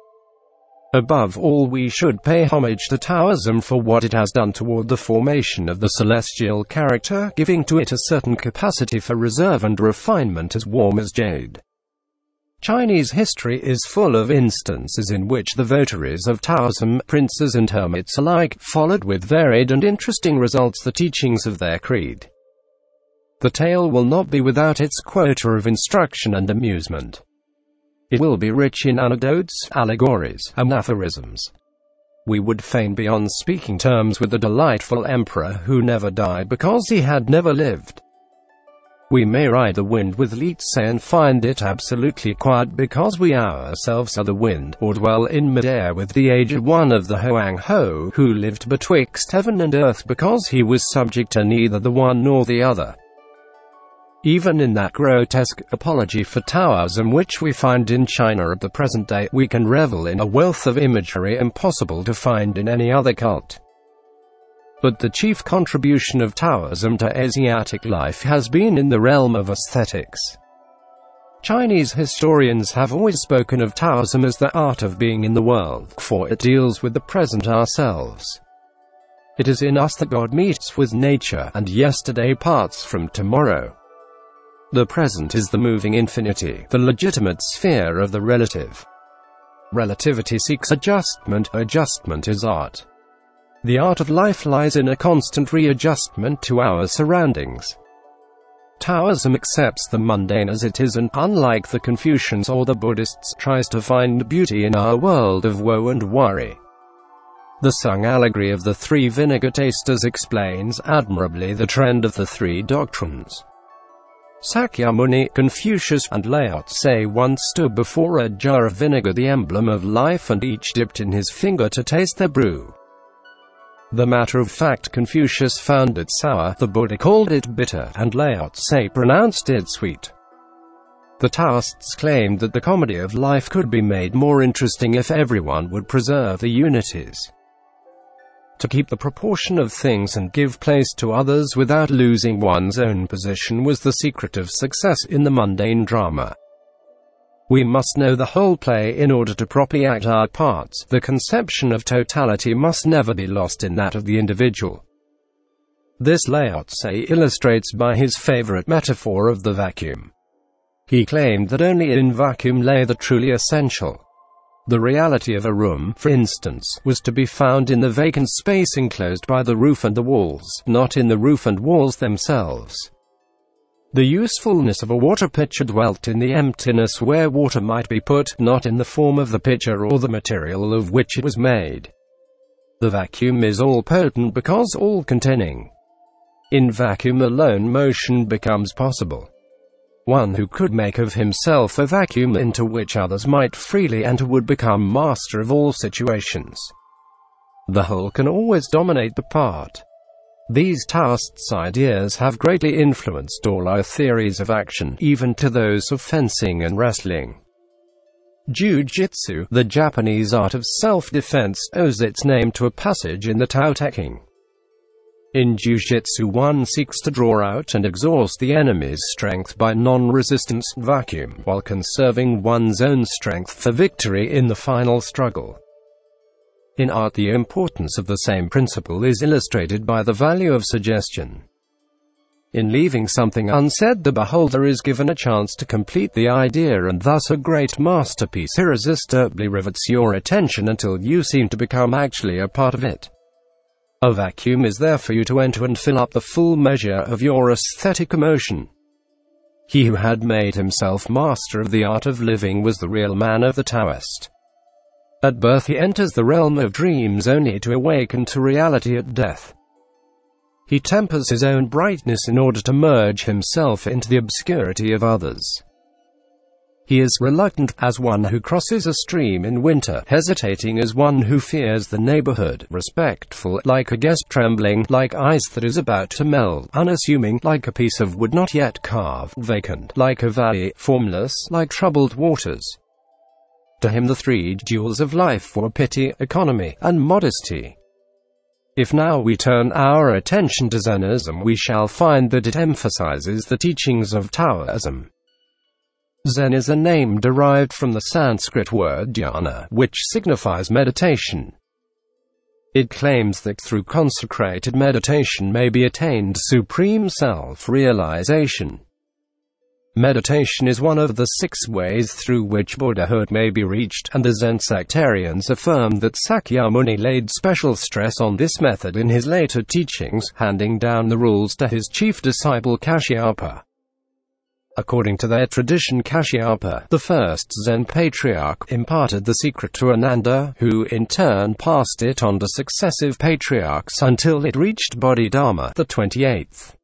Above all we should pay homage to Taoism for what it has done toward the formation of the celestial character, giving to it a certain capacity for reserve and refinement as warm as jade. Chinese history is full of instances in which the votaries of Taoism, princes and hermits alike, followed with varied and interesting results the teachings of their creed. The tale will not be without its quota of instruction and amusement. It will be rich in anecdotes, allegories, and aphorisms. We would fain be on speaking terms with the delightful emperor who never died because he had never lived. We may ride the wind with Li and find it absolutely quiet because we ourselves are the wind, or dwell in midair with the aged one of the Hoang Ho, who lived betwixt heaven and earth because he was subject to neither the one nor the other. Even in that grotesque apology for Taoism which we find in China at the present day, we can revel in a wealth of imagery impossible to find in any other cult. But the chief contribution of Taoism to Asiatic life has been in the realm of aesthetics. Chinese historians have always spoken of Taoism as the art of being in the world, for it deals with the present ourselves. It is in us that God meets with nature, and yesterday parts from tomorrow. The present is the moving infinity, the legitimate sphere of the relative. Relativity seeks adjustment, adjustment is art. The art of life lies in a constant readjustment to our surroundings. Taoism accepts the mundane as it is and, unlike the Confucians or the Buddhists, tries to find beauty in our world of woe and worry. The sung allegory of the three vinegar tasters explains admirably the trend of the three doctrines. Sakyamuni, Confucius, and Lao Tse once stood before a jar of vinegar the emblem of life and each dipped in his finger to taste the brew. The matter of fact Confucius found it sour, the Buddha called it bitter, and Lao Tse pronounced it sweet. The Taoists claimed that the comedy of life could be made more interesting if everyone would preserve the unities to keep the proportion of things and give place to others without losing one's own position was the secret of success in the mundane drama. We must know the whole play in order to properly act our parts. The conception of totality must never be lost in that of the individual. This Lao Tse illustrates by his favorite metaphor of the vacuum. He claimed that only in vacuum lay the truly essential. The reality of a room, for instance, was to be found in the vacant space enclosed by the roof and the walls, not in the roof and walls themselves. The usefulness of a water pitcher dwelt in the emptiness where water might be put, not in the form of the pitcher or the material of which it was made. The vacuum is all-potent because all-containing. In vacuum alone motion becomes possible one who could make of himself a vacuum into which others might freely enter would become master of all situations. The whole can always dominate the part. These Taoists' ideas have greatly influenced all our theories of action, even to those of fencing and wrestling. Jiu-Jitsu, the Japanese art of self-defense, owes its name to a passage in the Tao Te Ching. In Jiu-Jitsu one seeks to draw out and exhaust the enemy's strength by non-resistance vacuum, while conserving one's own strength for victory in the final struggle. In art the importance of the same principle is illustrated by the value of suggestion. In leaving something unsaid the beholder is given a chance to complete the idea and thus a great masterpiece irresistibly rivets your attention until you seem to become actually a part of it. A vacuum is there for you to enter and fill up the full measure of your aesthetic emotion. He who had made himself master of the art of living was the real man of the Taoist. At birth he enters the realm of dreams only to awaken to reality at death. He tempers his own brightness in order to merge himself into the obscurity of others. He is reluctant, as one who crosses a stream in winter, hesitating as one who fears the neighborhood, respectful, like a guest trembling, like ice that is about to melt, unassuming, like a piece of wood not yet carved, vacant, like a valley, formless, like troubled waters. To him the three jewels of life were pity, economy, and modesty. If now we turn our attention to Zenism we shall find that it emphasizes the teachings of Taoism. Zen is a name derived from the Sanskrit word dhyana, which signifies meditation. It claims that through consecrated meditation may be attained supreme self-realization. Meditation is one of the six ways through which Buddhahood may be reached, and the Zen sectarians affirm that Sakyamuni laid special stress on this method in his later teachings, handing down the rules to his chief disciple Kashyapa. According to their tradition Kashyapa, the first Zen patriarch, imparted the secret to Ananda, who in turn passed it on to successive patriarchs until it reached Bodhidharma, the 28th.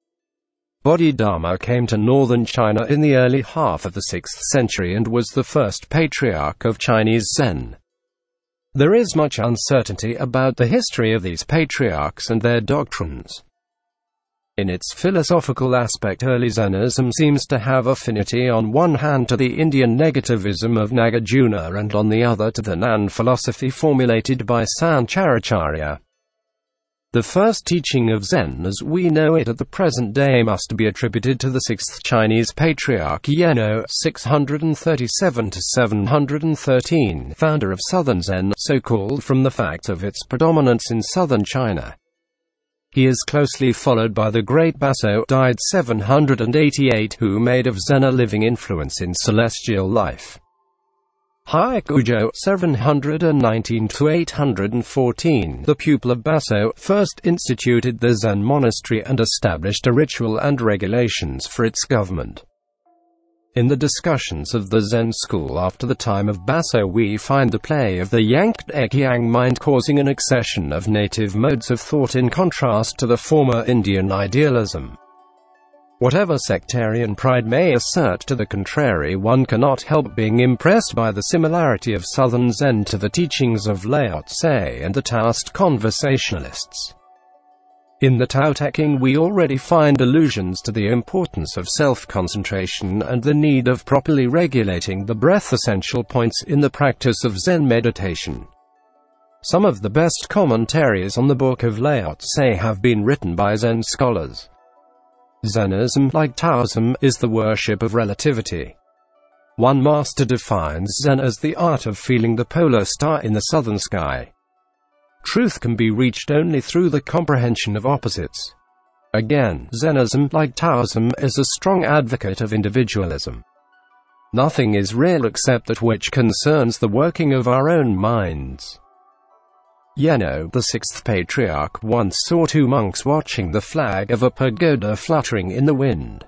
Bodhidharma came to northern China in the early half of the 6th century and was the first patriarch of Chinese Zen. There is much uncertainty about the history of these patriarchs and their doctrines. In its philosophical aspect early Zenism seems to have affinity on one hand to the Indian negativism of Nagarjuna and on the other to the Nan philosophy formulated by Sancharacharya. The first teaching of Zen as we know it at the present day must be attributed to the sixth Chinese patriarch Yeno, 637-713, founder of Southern Zen, so called from the fact of its predominance in southern China. He is closely followed by the great Baso, died 788, who made of Zen a living influence in celestial life. Hiakujo, 719-814, the pupil of Baso first instituted the Zen monastery and established a ritual and regulations for its government. In the discussions of the Zen school after the time of Baso we find the play of the Ekyang mind causing an accession of native modes of thought in contrast to the former Indian idealism. Whatever sectarian pride may assert to the contrary one cannot help being impressed by the similarity of Southern Zen to the teachings of Lao Tse and the Taoist conversationalists. In the Tao Te Ching we already find allusions to the importance of self-concentration and the need of properly regulating the breath essential points in the practice of Zen meditation. Some of the best commentaries on the Book of Lao Tse have been written by Zen scholars. Zenism, like Taoism, is the worship of relativity. One master defines Zen as the art of feeling the polar star in the southern sky. Truth can be reached only through the comprehension of opposites. Again, Zenism, like Taoism, is a strong advocate of individualism. Nothing is real except that which concerns the working of our own minds. Yeno, the sixth patriarch, once saw two monks watching the flag of a pagoda fluttering in the wind.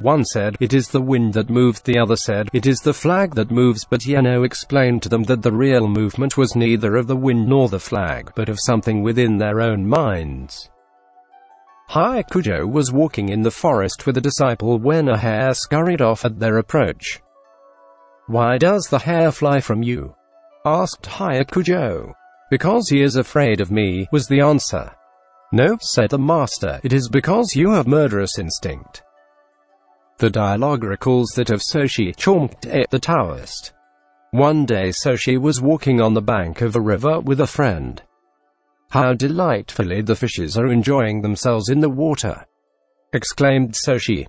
One said, it is the wind that moved, the other said, it is the flag that moves, but Yeno explained to them that the real movement was neither of the wind nor the flag, but of something within their own minds. Hiakujo was walking in the forest with a disciple when a hare scurried off at their approach. Why does the hare fly from you? asked Hiakujo. Because he is afraid of me, was the answer. No, said the master, it is because you have murderous instinct. The dialogue recalls that of Soshi Chomte, the Taoist. One day Soshi was walking on the bank of a river with a friend. How delightfully the fishes are enjoying themselves in the water! exclaimed Soshi.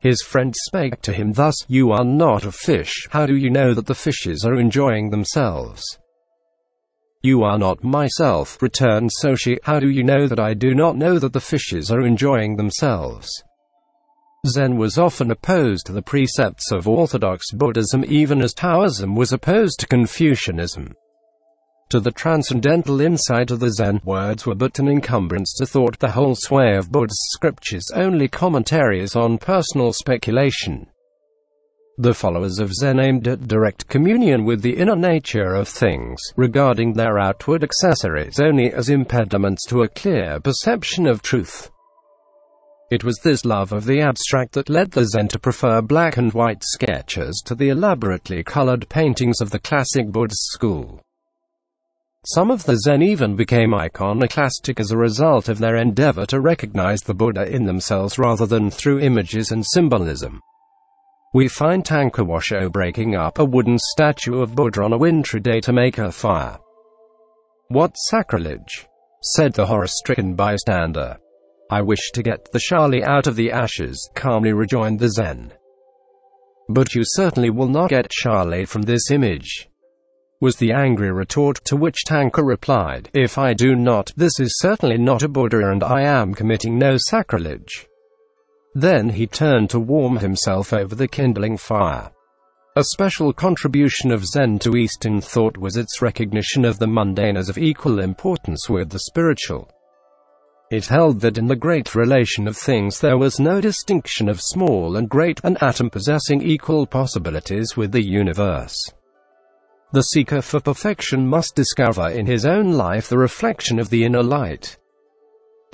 His friend spake to him thus, You are not a fish, how do you know that the fishes are enjoying themselves? You are not myself, returned Soshi. How do you know that I do not know that the fishes are enjoying themselves? Zen was often opposed to the precepts of orthodox Buddhism even as Taoism was opposed to Confucianism. To the transcendental insight of the Zen, words were but an encumbrance to thought the whole sway of Buddha's scriptures only commentaries on personal speculation. The followers of Zen aimed at direct communion with the inner nature of things, regarding their outward accessories only as impediments to a clear perception of truth. It was this love of the abstract that led the Zen to prefer black and white sketches to the elaborately colored paintings of the classic Buddhist school. Some of the Zen even became iconoclastic as a result of their endeavor to recognize the Buddha in themselves rather than through images and symbolism. We find Tankawasho breaking up a wooden statue of Buddha on a wintry day to make a fire. What sacrilege! said the horror-stricken bystander. I wish to get the Shali out of the ashes, calmly rejoined the Zen. But you certainly will not get Shali from this image was the angry retort, to which Tanka replied, If I do not, this is certainly not a Buddha and I am committing no sacrilege. Then he turned to warm himself over the kindling fire. A special contribution of Zen to Eastern thought was its recognition of the mundane as of equal importance with the spiritual. It held that in the great relation of things there was no distinction of small and great, an atom possessing equal possibilities with the universe. The seeker for perfection must discover in his own life the reflection of the inner light.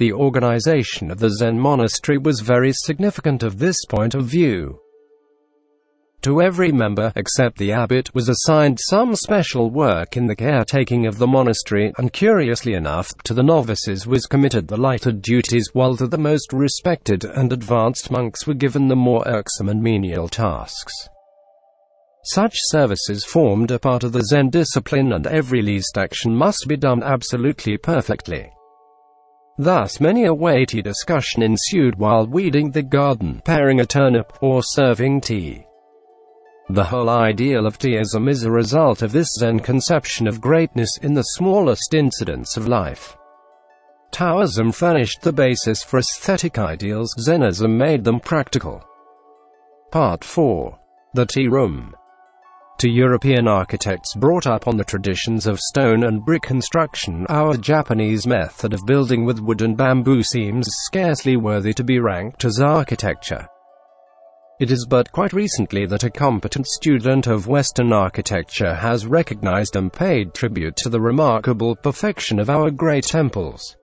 The organization of the Zen monastery was very significant of this point of view. To every member, except the abbot, was assigned some special work in the caretaking of the monastery, and curiously enough, to the novices was committed the lighter duties, while to the most respected and advanced monks were given the more irksome and menial tasks. Such services formed a part of the Zen discipline and every least action must be done absolutely perfectly. Thus many a weighty discussion ensued while weeding the garden, paring a turnip, or serving tea. The whole ideal of teaism is a result of this Zen conception of greatness in the smallest incidents of life. Taoism furnished the basis for aesthetic ideals, Zenism made them practical. Part 4. The Tea Room to European architects brought up on the traditions of stone and brick construction, our Japanese method of building with wood and bamboo seems scarcely worthy to be ranked as architecture. It is but quite recently that a competent student of Western architecture has recognized and paid tribute to the remarkable perfection of our great temples.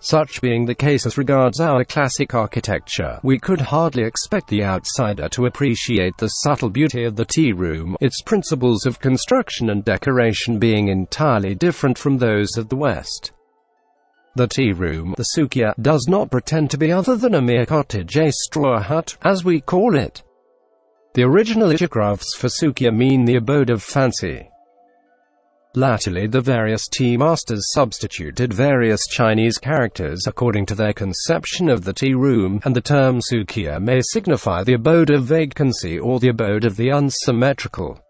Such being the case as regards our classic architecture, we could hardly expect the outsider to appreciate the subtle beauty of the tea room, its principles of construction and decoration being entirely different from those of the West. The tea room, the sukiya, does not pretend to be other than a mere cottage, a straw hut, as we call it. The original ichinographs for sukiya mean the abode of fancy. Latterly the various tea masters substituted various Chinese characters according to their conception of the tea room, and the term sukiya may signify the abode of vacancy or the abode of the unsymmetrical.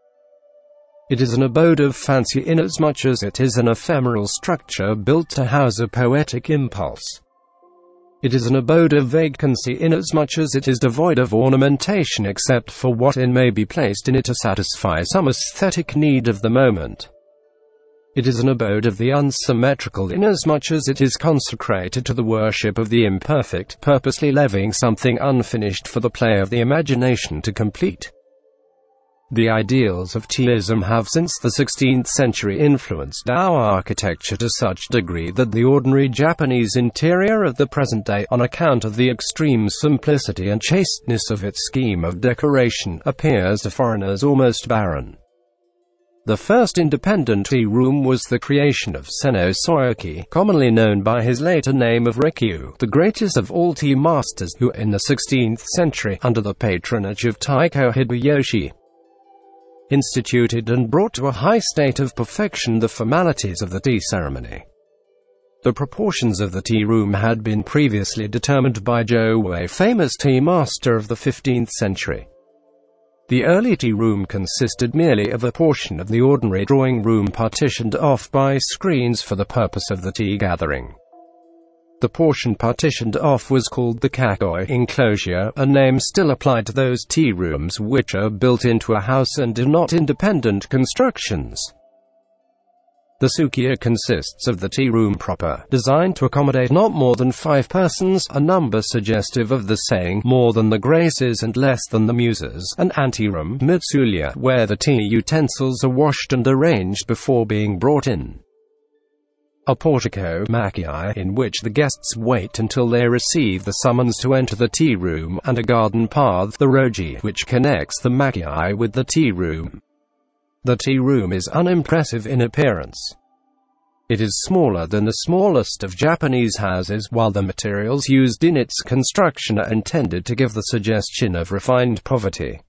It is an abode of fancy inasmuch as it is an ephemeral structure built to house a poetic impulse. It is an abode of vacancy inasmuch as it is devoid of ornamentation except for what in may be placed in it to satisfy some aesthetic need of the moment. It is an abode of the unsymmetrical inasmuch as it is consecrated to the worship of the imperfect, purposely leaving something unfinished for the play of the imagination to complete. The ideals of Teaism have since the 16th century influenced our architecture to such degree that the ordinary Japanese interior of the present day, on account of the extreme simplicity and chasteness of its scheme of decoration, appears to foreigners almost barren. The first independent tea room was the creation of Senno Soyeki, commonly known by his later name of Rikyu, the greatest of all tea masters, who in the 16th century, under the patronage of Taiko Hideyoshi, instituted and brought to a high state of perfection the formalities of the tea ceremony. The proportions of the tea room had been previously determined by Jo, a famous tea master of the 15th century. The early tea room consisted merely of a portion of the ordinary drawing room partitioned off by screens for the purpose of the tea gathering. The portion partitioned off was called the kakoi enclosure, a name still applied to those tea rooms which are built into a house and are not independent constructions. The Sukiya consists of the tea room proper, designed to accommodate not more than five persons, a number suggestive of the saying, more than the graces and less than the muses, an anteroom, mizuya, where the tea utensils are washed and arranged before being brought in. A portico, machiai, in which the guests wait until they receive the summons to enter the tea room, and a garden path, the roji, which connects the machiai with the tea room. The tea room is unimpressive in appearance. It is smaller than the smallest of Japanese houses, while the materials used in its construction are intended to give the suggestion of refined poverty.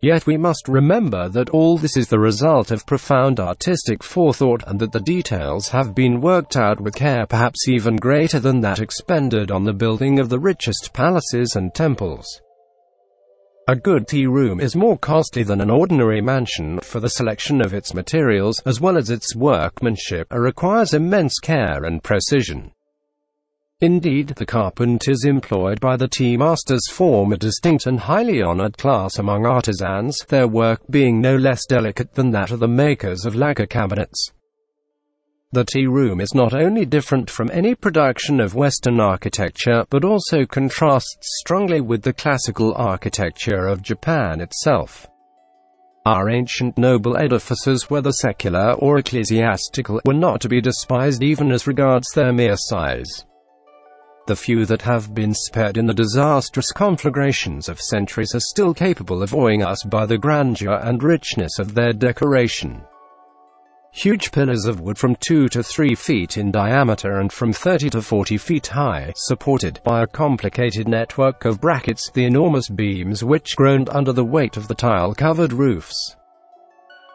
Yet we must remember that all this is the result of profound artistic forethought and that the details have been worked out with care perhaps even greater than that expended on the building of the richest palaces and temples. A good tea room is more costly than an ordinary mansion, for the selection of its materials, as well as its workmanship, requires immense care and precision. Indeed, the carpenters employed by the tea masters form a distinct and highly honored class among artisans, their work being no less delicate than that of the makers of lacquer cabinets. The tea room is not only different from any production of Western architecture, but also contrasts strongly with the classical architecture of Japan itself. Our ancient noble edifices, whether secular or ecclesiastical, were not to be despised even as regards their mere size. The few that have been spared in the disastrous conflagrations of centuries are still capable of awing us by the grandeur and richness of their decoration. Huge pillars of wood from 2 to 3 feet in diameter and from 30 to 40 feet high, supported by a complicated network of brackets, the enormous beams which groaned under the weight of the tile-covered roofs.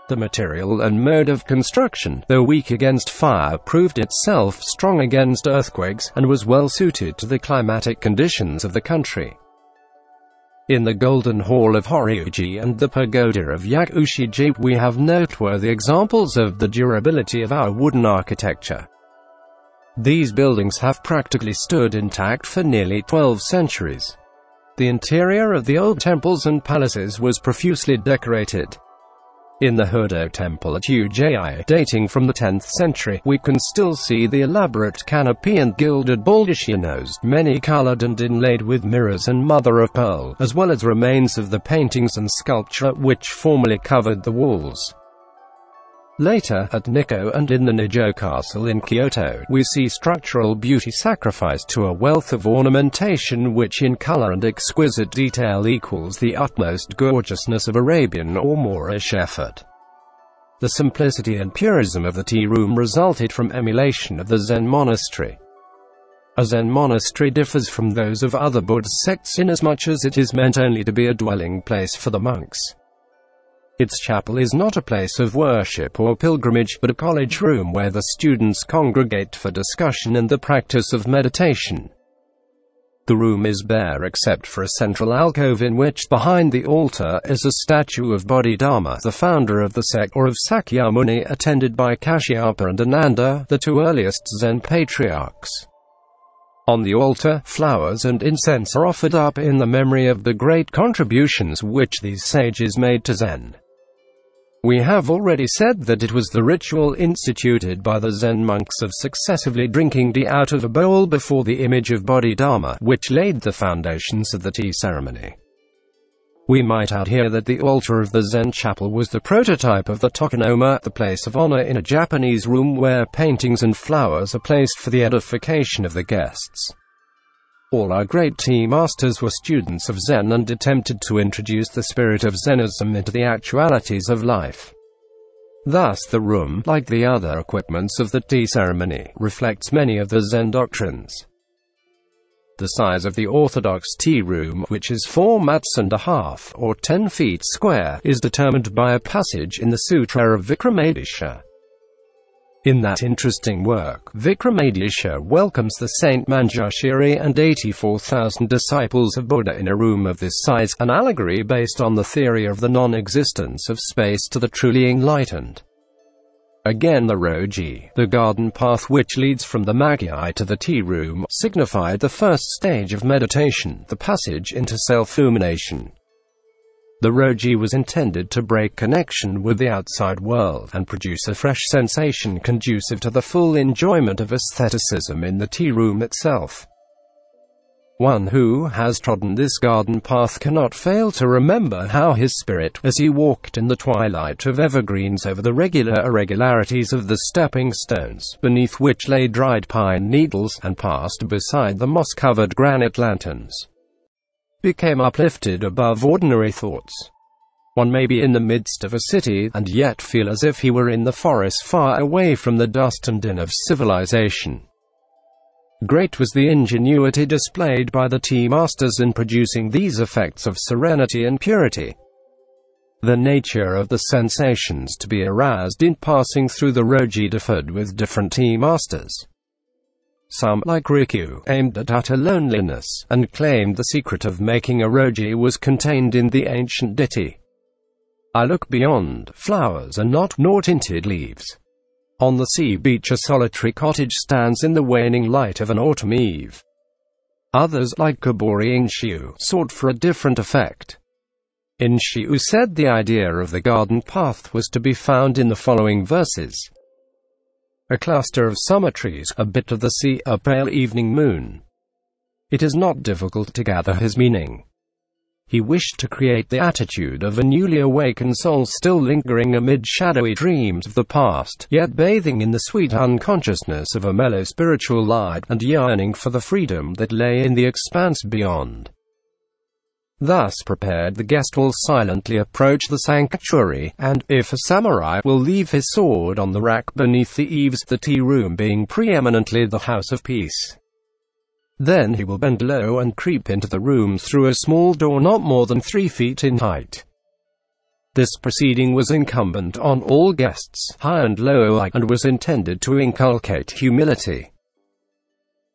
The material and mode of construction, though weak against fire, proved itself strong against earthquakes, and was well suited to the climatic conditions of the country. In the Golden Hall of Horyuji and the Pagoda of Yakushiji, we have noteworthy examples of the durability of our wooden architecture. These buildings have practically stood intact for nearly 12 centuries. The interior of the old temples and palaces was profusely decorated. In the Hodo temple at Ujjayi, dating from the 10th century, we can still see the elaborate canopy and gilded baldacchinos, many-colored and inlaid with mirrors and mother-of-pearl, as well as remains of the paintings and sculpture which formerly covered the walls. Later, at Nikko and in the Nijo Castle in Kyoto, we see structural beauty sacrificed to a wealth of ornamentation which in color and exquisite detail equals the utmost gorgeousness of Arabian or Moorish effort. The simplicity and purism of the tea room resulted from emulation of the Zen monastery. A Zen monastery differs from those of other Buddhist sects inasmuch as it is meant only to be a dwelling place for the monks. Its chapel is not a place of worship or pilgrimage, but a college room where the students congregate for discussion and the practice of meditation. The room is bare except for a central alcove in which, behind the altar, is a statue of Bodhidharma, the founder of the sect, or of Sakyamuni, attended by Kashyapa and Ananda, the two earliest Zen patriarchs. On the altar, flowers and incense are offered up in the memory of the great contributions which these sages made to Zen. We have already said that it was the ritual instituted by the Zen monks of successively drinking tea out of a bowl before the image of Bodhidharma, which laid the foundations of the tea ceremony. We might add here that the altar of the Zen chapel was the prototype of the tokonoma, the place of honor in a Japanese room where paintings and flowers are placed for the edification of the guests. All our great tea masters were students of Zen and attempted to introduce the spirit of Zenism into the actualities of life. Thus the room, like the other equipments of the tea ceremony, reflects many of the Zen doctrines. The size of the orthodox tea room, which is 4 mats and a half, or 10 feet square, is determined by a passage in the Sutra of Vikramadisha. In that interesting work, Vikramadisha welcomes the Saint Manjushri and 84,000 disciples of Buddha in a room of this size, an allegory based on the theory of the non-existence of space to the truly enlightened. Again the Roji, the garden path which leads from the Machiai to the tea room, signified the first stage of meditation, the passage into self-illumination. The Roji was intended to break connection with the outside world and produce a fresh sensation conducive to the full enjoyment of aestheticism in the tea room itself. One who has trodden this garden path cannot fail to remember how his spirit, as he walked in the twilight of evergreens over the regular irregularities of the stepping stones, beneath which lay dried pine needles, and passed beside the moss-covered granite lanterns, became uplifted above ordinary thoughts. One may be in the midst of a city, and yet feel as if he were in the forest far away from the dust and din of civilization. Great was the ingenuity displayed by the tea masters in producing these effects of serenity and purity. The nature of the sensations to be aroused in passing through the Roji differed with different tea masters. Some, like Rikyu, aimed at utter loneliness, and claimed the secret of making a Roji was contained in the ancient ditty. I look beyond flowers and not nor tinted leaves. On the sea beach a solitary cottage stands in the waning light of an autumn eve. Others, like Kobori Enshiu, sought for a different effect. Enshiu said the idea of the garden path was to be found in the following verses. A cluster of summer trees, a bit of the sea, a pale evening moon. It is not difficult to gather his meaning. He wished to create the attitude of a newly awakened soul still lingering amid shadowy dreams of the past, yet bathing in the sweet unconsciousness of a mellow spiritual light, and yearning for the freedom that lay in the expanse beyond. Thus prepared the guest will silently approach the sanctuary, and, if a samurai, will leave his sword on the rack beneath the eaves, the tea room being preeminently the house of peace. Then he will bend low and creep into the room through a small door not more than three feet in height. This proceeding was incumbent on all guests, high and low alike, and was intended to inculcate humility.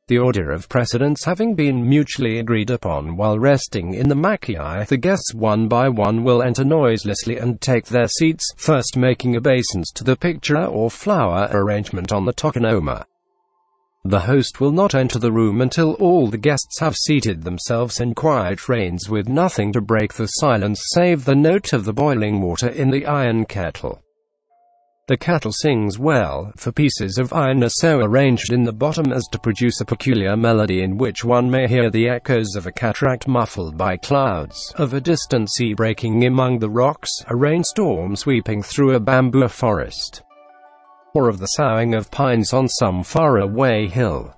The order of precedence having been mutually agreed upon while resting in the machiai, the guests one by one will enter noiselessly and take their seats, first making obeisance to the picture or flower arrangement on the tokonoma. The host will not enter the room until all the guests have seated themselves in quiet reigns with nothing to break the silence save the note of the boiling water in the iron kettle. The kettle sings well, for pieces of iron are so arranged in the bottom as to produce a peculiar melody in which one may hear the echoes of a cataract muffled by clouds, of a distant sea breaking among the rocks, a rainstorm sweeping through a bamboo forest or of the soughing of pines on some faraway hill.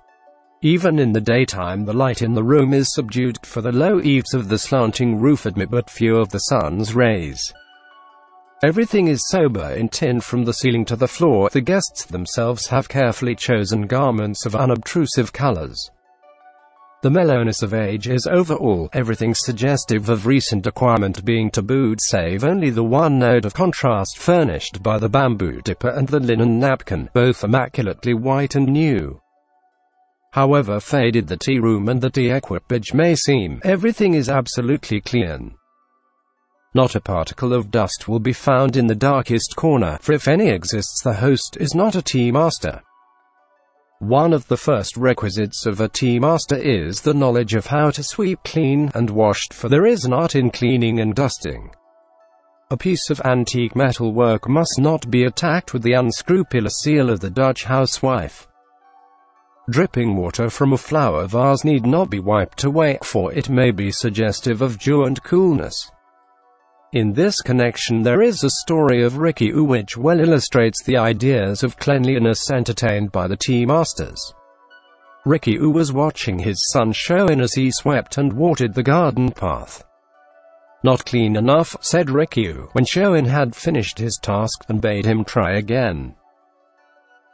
Even in the daytime the light in the room is subdued, for the low eaves of the slanting roof admit but few of the sun's rays. Everything is sober in tin from the ceiling to the floor. The guests themselves have carefully chosen garments of unobtrusive colors. The mellowness of age is over all, everything suggestive of recent acquirement being tabooed save only the one node of contrast furnished by the bamboo dipper and the linen napkin, both immaculately white and new. However faded the tea room and the tea equipage may seem, everything is absolutely clean. Not a particle of dust will be found in the darkest corner, for if any exists the host is not a tea master. One of the first requisites of a tea master is the knowledge of how to sweep clean and washed for there is an art in cleaning and dusting. A piece of antique metal work must not be attacked with the unscrupulous zeal of the Dutch housewife. Dripping water from a flower vase need not be wiped away, for it may be suggestive of dew and coolness. In this connection there is a story of Rikyu which well illustrates the ideas of cleanliness entertained by the tea masters. Rikyu was watching his son Shoin as he swept and watered the garden path. Not clean enough, said Rikyu, when Shoin had finished his task, and bade him try again.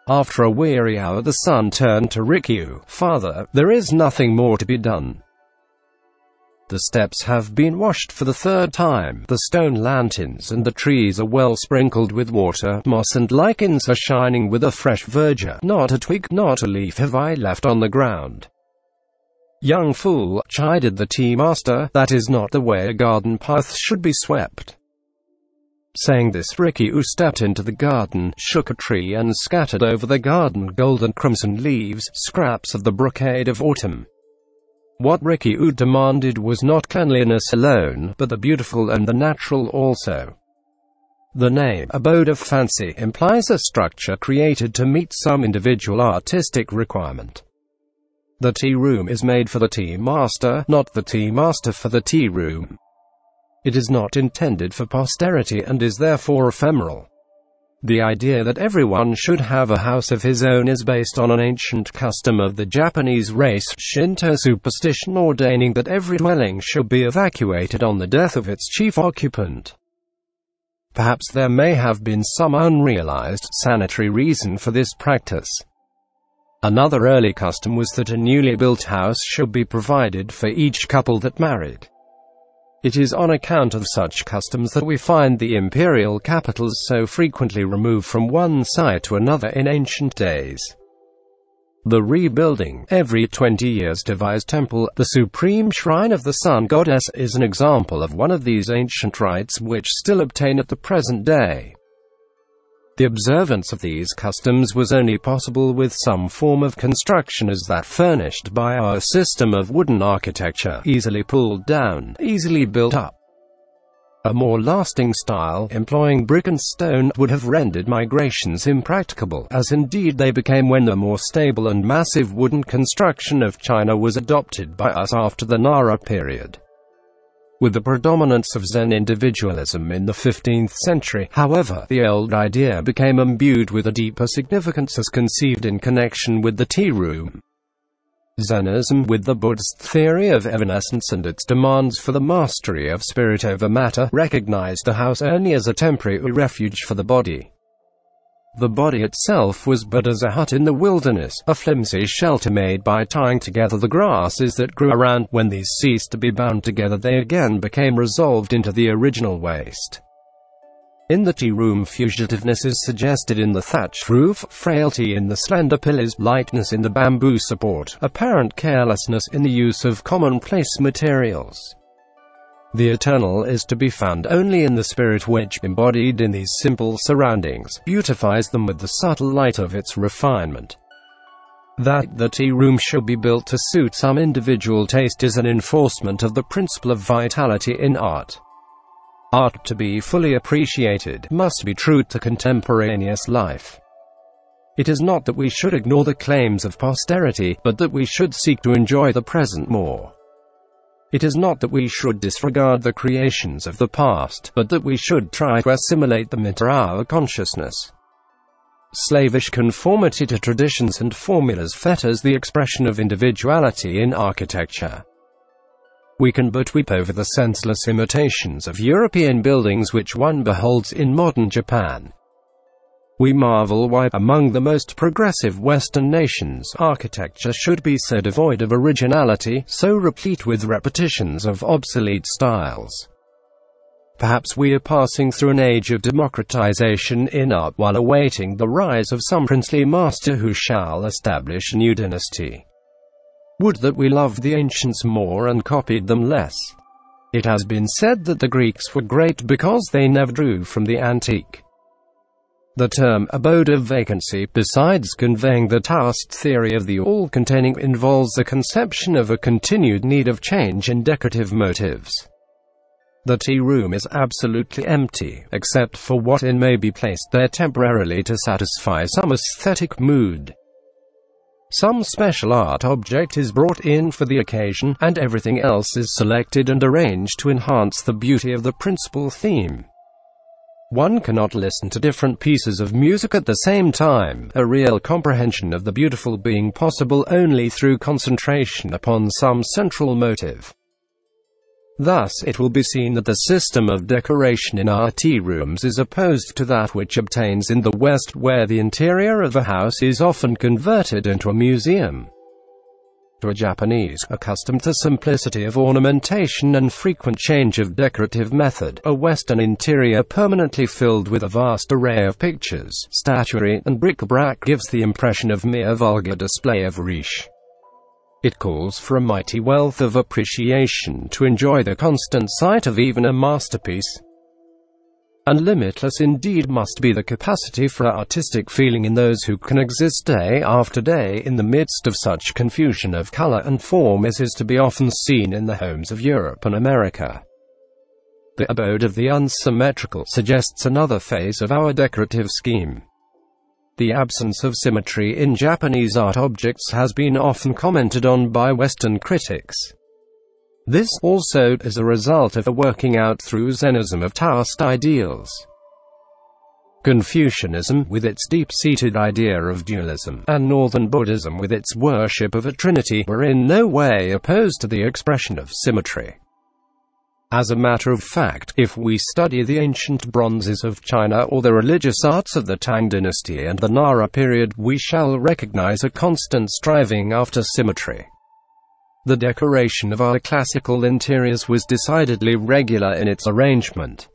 After a weary hour the son turned to Rikyu, Father, there is nothing more to be done. The steps have been washed for the third time, the stone lanterns and the trees are well sprinkled with water, moss and lichens are shining with a fresh verdure, not a twig, not a leaf have I left on the ground. Young fool, chided the tea master, that is not the way a garden path should be swept. Saying this Rikyu stepped into the garden, shook a tree and scattered over the garden gold and crimson leaves, scraps of the brocade of autumn. What Rikiu demanded was not cleanliness alone, but the beautiful and the natural also. The name, Abode of Fancy, implies a structure created to meet some individual artistic requirement. The tea room is made for the tea master, not the tea master for the tea room. It is not intended for posterity and is therefore ephemeral. The idea that everyone should have a house of his own is based on an ancient custom of the Japanese race, Shinto superstition ordaining that every dwelling should be evacuated on the death of its chief occupant. Perhaps there may have been some unrealized sanitary reason for this practice. Another early custom was that a newly built house should be provided for each couple that married. It is on account of such customs that we find the imperial capitals so frequently removed from one site to another in ancient days. The rebuilding, every 20 years devised temple, the supreme shrine of the sun goddess, is an example of one of these ancient rites which still obtain at the present day. The observance of these customs was only possible with some form of construction as that furnished by our system of wooden architecture, easily pulled down, easily built up. A more lasting style, employing brick and stone, would have rendered migrations impracticable, as indeed they became when the more stable and massive wooden construction of China was adopted by us after the Nara period. With the predominance of Zen individualism in the 15th century, however, the old idea became imbued with a deeper significance as conceived in connection with the tea room. Zenism, with the Buddhist theory of evanescence and its demands for the mastery of spirit over matter, recognized the house only as a temporary refuge for the body. The body itself was but as a hut in the wilderness, a flimsy shelter made by tying together the grasses that grew around. When these ceased to be bound together they again became resolved into the original waste. In the tea room fugitiveness is suggested in the thatch roof, frailty in the slender pillars, lightness in the bamboo support, apparent carelessness in the use of commonplace materials. The eternal is to be found only in the spirit which, embodied in these simple surroundings, beautifies them with the subtle light of its refinement. That the tea room should be built to suit some individual taste is an enforcement of the principle of vitality in art. Art, to be fully appreciated, must be true to contemporaneous life. It is not that we should ignore the claims of posterity, but that we should seek to enjoy the present more. It is not that we should disregard the creations of the past, but that we should try to assimilate them into our consciousness. Slavish conformity to traditions and formulas fetters the expression of individuality in architecture. We can but weep over the senseless imitations of European buildings which one beholds in modern Japan. We marvel why, among the most progressive Western nations, architecture should be so devoid of originality, so replete with repetitions of obsolete styles. Perhaps we are passing through an age of democratization in art while awaiting the rise of some princely master who shall establish a new dynasty. Would that we loved the ancients more and copied them less. It has been said that the Greeks were great because they never drew from the antique. The term abode of vacancy, besides conveying the Taoist theory of the all-containing, involves the conception of a continued need of change in decorative motives. The tea room is absolutely empty, except for what in may be placed there temporarily to satisfy some aesthetic mood. Some special art object is brought in for the occasion, and everything else is selected and arranged to enhance the beauty of the principal theme. One cannot listen to different pieces of music at the same time, a real comprehension of the beautiful being possible only through concentration upon some central motive. Thus, it will be seen that the system of decoration in our tea rooms is opposed to that which obtains in the West, where the interior of a house is often converted into a museum a Japanese, accustomed to simplicity of ornamentation and frequent change of decorative method, a Western interior permanently filled with a vast array of pictures, statuary, and bric-a-brac gives the impression of mere vulgar display of riche. It calls for a mighty wealth of appreciation to enjoy the constant sight of even a masterpiece. And limitless indeed must be the capacity for artistic feeling in those who can exist day after day in the midst of such confusion of color and form as is to be often seen in the homes of Europe and America. The abode of the unsymmetrical suggests another phase of our decorative scheme. The absence of symmetry in Japanese art objects has been often commented on by Western critics. This, also, is a result of a working out through Zenism of Taoist ideals. Confucianism, with its deep-seated idea of dualism, and Northern Buddhism with its worship of a trinity, were in no way opposed to the expression of symmetry. As a matter of fact, if we study the ancient bronzes of China or the religious arts of the Tang dynasty and the Nara period, we shall recognize a constant striving after symmetry. The decoration of our classical interiors was decidedly regular in its arrangement.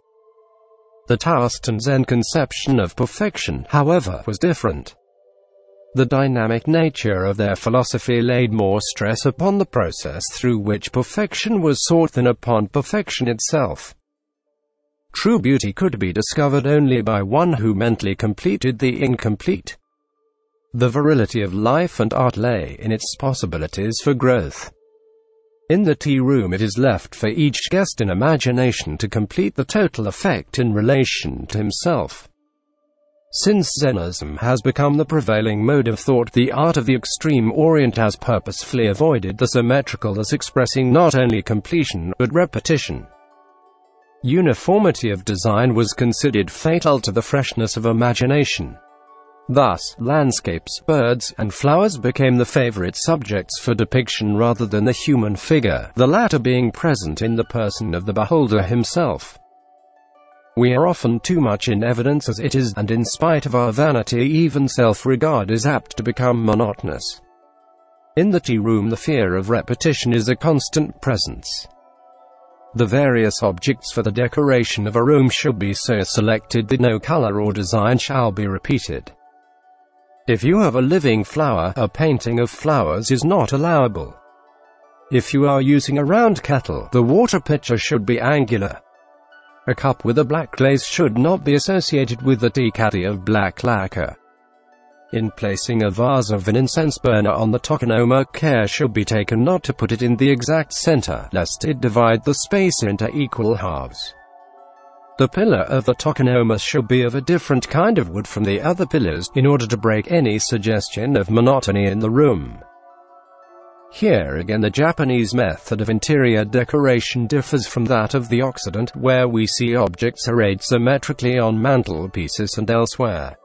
The Zen conception of perfection, however, was different. The dynamic nature of their philosophy laid more stress upon the process through which perfection was sought than upon perfection itself. True beauty could be discovered only by one who mentally completed the incomplete. The virility of life and art lay in its possibilities for growth. In the tea room it is left for each guest in imagination to complete the total effect in relation to himself. Since Zenism has become the prevailing mode of thought, the art of the extreme Orient has purposefully avoided the symmetrical as expressing not only completion, but repetition. Uniformity of design was considered fatal to the freshness of imagination. Thus, landscapes, birds, and flowers became the favorite subjects for depiction rather than the human figure, the latter being present in the person of the beholder himself. We are often too much in evidence as it is, and in spite of our vanity even self-regard is apt to become monotonous. In the tea room the fear of repetition is a constant presence. The various objects for the decoration of a room should be so selected that no color or design shall be repeated. If you have a living flower, a painting of flowers is not allowable. If you are using a round kettle, the water pitcher should be angular. A cup with a black glaze should not be associated with the tea caddy of black lacquer. In placing a vase of an incense burner on the tokonoma, care should be taken not to put it in the exact center, lest it divide the space into equal halves. The pillar of the tokonoma should be of a different kind of wood from the other pillars, in order to break any suggestion of monotony in the room. Here again the Japanese method of interior decoration differs from that of the Occident, where we see objects arrayed symmetrically on mantelpieces and elsewhere.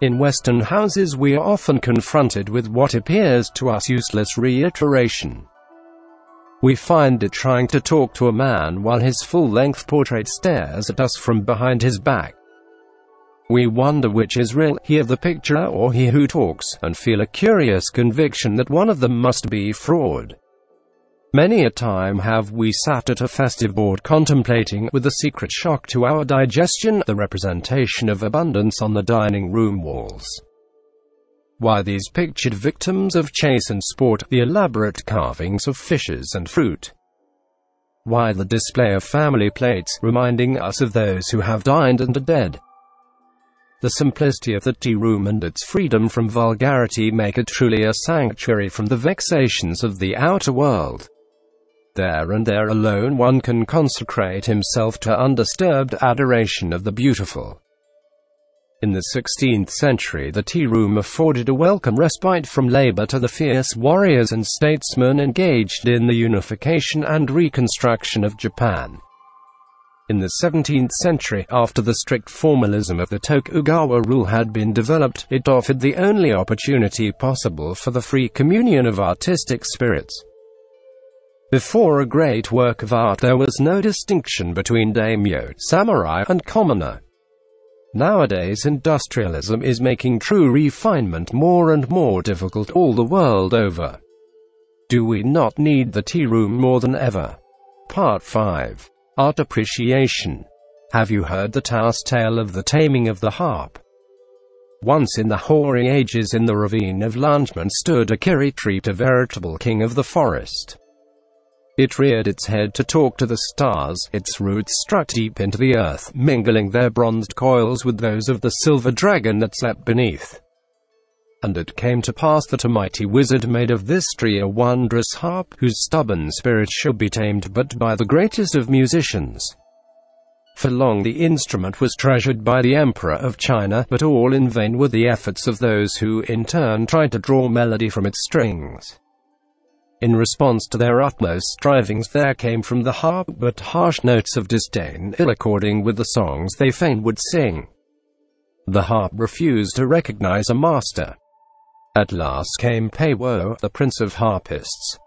In Western houses we are often confronted with what appears to us useless reiteration. We find it trying to talk to a man while his full-length portrait stares at us from behind his back. We wonder which is real, he of the picture or he who talks, and feel a curious conviction that one of them must be fraud. Many a time have we sat at a festive board contemplating, with a secret shock to our digestion, the representation of abundance on the dining room walls. Why these pictured victims of chase and sport, the elaborate carvings of fishes and fruit? Why the display of family plates, reminding us of those who have dined and are dead? The simplicity of the tea room and its freedom from vulgarity make it truly a sanctuary from the vexations of the outer world. There and there alone one can consecrate himself to undisturbed adoration of the beautiful. In the 16th century the tea room afforded a welcome respite from labor to the fierce warriors and statesmen engaged in the unification and reconstruction of Japan. In the 17th century, after the strict formalism of the Tokugawa rule had been developed, it offered the only opportunity possible for the free communion of artistic spirits. Before a great work of art there was no distinction between daimyo, samurai, and commoner. Nowadays industrialism is making true refinement more and more difficult all the world over. Do we not need the tea room more than ever? Part 5 Art appreciation. Have you heard the Taoist tale of the taming of the harp? Once in the hoary ages in the ravine of Lungmen stood a Kiri tree, a veritable king of the forest. It reared its head to talk to the stars, its roots struck deep into the earth, mingling their bronzed coils with those of the silver dragon that slept beneath. And it came to pass that a mighty wizard made of this tree a wondrous harp, whose stubborn spirit should be tamed but by the greatest of musicians. For long the instrument was treasured by the Emperor of China, but all in vain were the efforts of those who in turn tried to draw melody from its strings. In response to their utmost strivings there came from the harp but harsh notes of disdain, ill according with the songs they fain would sing. The harp refused to recognize a master. At last came Peiwo, the prince of harpists.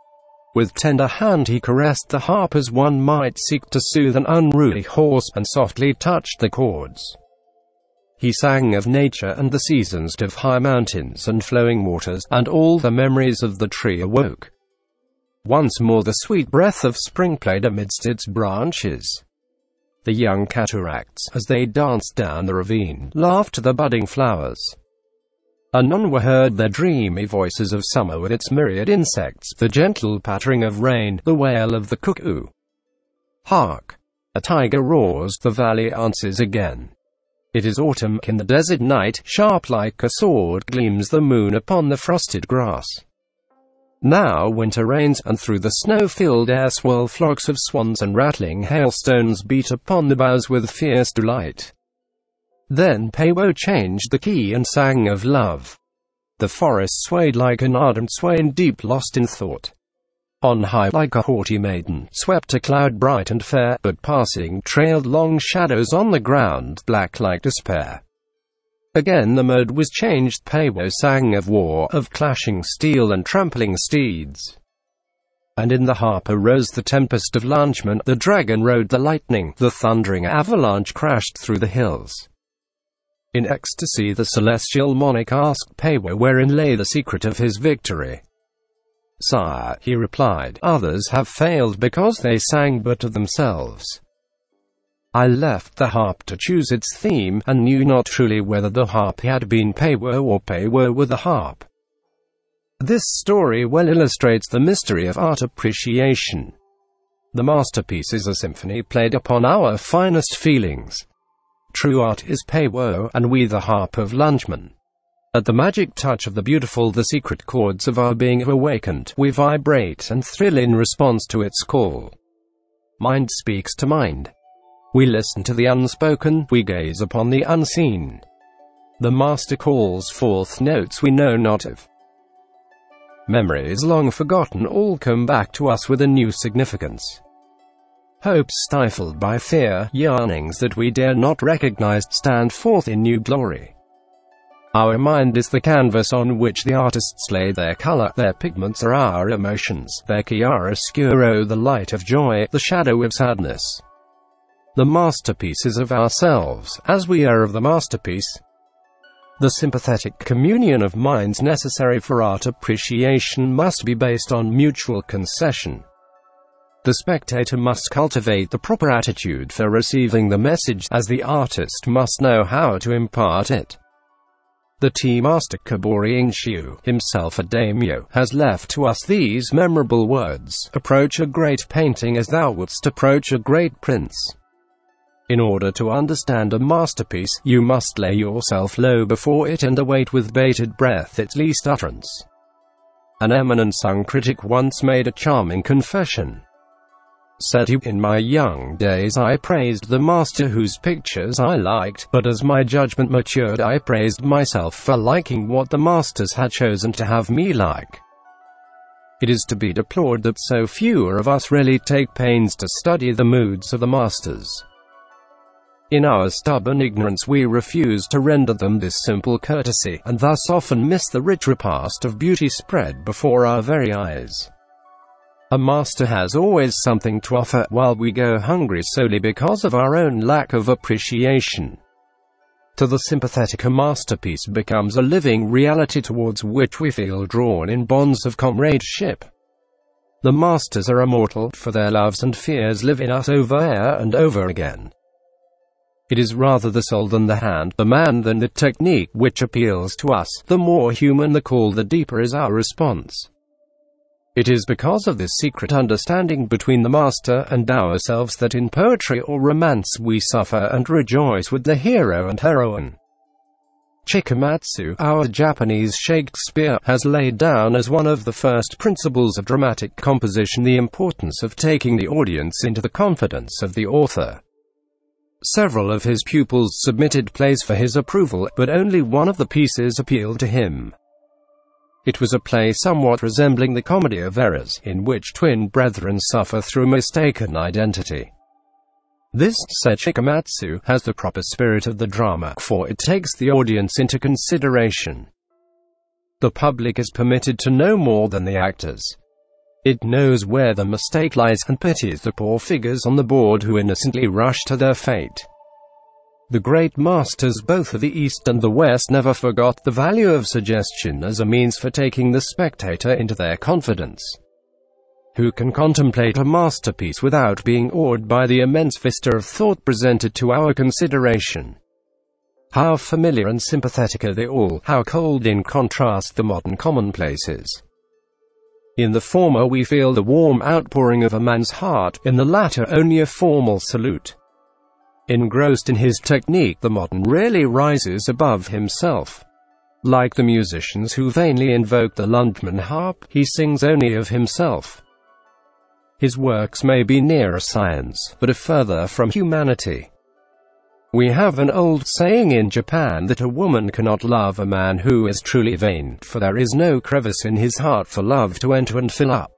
With tender hand he caressed the harp as one might seek to soothe an unruly horse, and softly touched the chords. He sang of nature and the seasons, of high mountains and flowing waters, and all the memories of the tree awoke. Once more the sweet breath of spring played amidst its branches. The young cataracts, as they danced down the ravine, laughed to the budding flowers. Anon were heard their dreamy voices of summer with its myriad insects, the gentle pattering of rain, the wail of the cuckoo. Hark! A tiger roars, the valley answers again. It is autumn, in the desert night, sharp like a sword gleams the moon upon the frosted grass. Now winter reigns, and through the snow-filled air swirl flocks of swans and rattling hailstones beat upon the boughs with fierce delight. Then Peiwo changed the key and sang of love. The forest swayed like an ardent swain deep lost in thought. On high like a haughty maiden, swept a cloud bright and fair, but passing trailed long shadows on the ground, black like despair. Again the mode was changed, Peiwo sang of war, of clashing steel and trampling steeds. And in the harp arose the tempest of Lungmen, the dragon rode the lightning, the thundering avalanche crashed through the hills. In ecstasy the celestial monarch asked Peiwo wherein lay the secret of his victory. Sire, he replied, others have failed because they sang but to themselves. I left the harp to choose its theme, and knew not truly whether the harp had been Peiwo or Peiwo with the harp. This story well illustrates the mystery of art appreciation. The masterpiece is a symphony played upon our finest feelings. True art is Peiwo, and we the harp of Lungmen. At the magic touch of the beautiful the secret chords of our being awakened, we vibrate and thrill in response to its call. Mind speaks to mind. We listen to the unspoken, we gaze upon the unseen. The master calls forth notes we know not of. Memories long forgotten all come back to us with a new significance. Hopes stifled by fear, yearnings that we dare not recognize, stand forth in new glory. Our mind is the canvas on which the artists lay their color, their pigments are our emotions, their chiaroscuro the light of joy, the shadow of sadness. The masterpieces of ourselves, as we are of the masterpiece. The sympathetic communion of minds necessary for art appreciation must be based on mutual concession. The spectator must cultivate the proper attitude for receiving the message, as the artist must know how to impart it. The tea master Kobori Enshiu, himself a daimyo, has left to us these memorable words, Approach a great painting as thou wouldst approach a great prince. In order to understand a masterpiece, you must lay yourself low before it and await with bated breath its least utterance. An eminent sung critic once made a charming confession said he, in my young days I praised the master whose pictures I liked, but as my judgment matured I praised myself for liking what the masters had chosen to have me like. It is to be deplored that so few of us really take pains to study the moods of the masters. In our stubborn ignorance we refuse to render them this simple courtesy, and thus often miss the rich repast of beauty spread before our very eyes. A master has always something to offer, while we go hungry solely because of our own lack of appreciation. To the sympathetic a masterpiece becomes a living reality towards which we feel drawn in bonds of comradeship. The masters are immortal, for their loves and fears live in us over and over again. It is rather the soul than the hand, the man than the technique which appeals to us. The more human the call the deeper is our response. It is because of this secret understanding between the master and ourselves that in poetry or romance we suffer and rejoice with the hero and heroine. Chikamatsu, our Japanese Shakespeare, has laid down as one of the first principles of dramatic composition the importance of taking the audience into the confidence of the author. Several of his pupils submitted plays for his approval, but only one of the pieces appealed to him. It was a play somewhat resembling the Comedy of Errors, in which twin brethren suffer through mistaken identity. This, said Chikamatsu, has the proper spirit of the drama, for it takes the audience into consideration. The public is permitted to know more than the actors. It knows where the mistake lies and pities the poor figures on the board who innocently rush to their fate. The great masters both of the East and the West never forgot the value of suggestion as a means for taking the spectator into their confidence. Who can contemplate a masterpiece without being awed by the immense vista of thought presented to our consideration? How familiar and sympathetic are they all, how cold in contrast the modern commonplaces. In the former we feel the warm outpouring of a man's heart, in the latter only a formal salute. Engrossed in his technique, the modern rarely rises above himself. Like the musicians who vainly invoke the Lungmen harp, he sings only of himself. His works may be nearer science, but are further from humanity. We have an old saying in Japan that a woman cannot love a man who is truly vain, for there is no crevice in his heart for love to enter and fill up.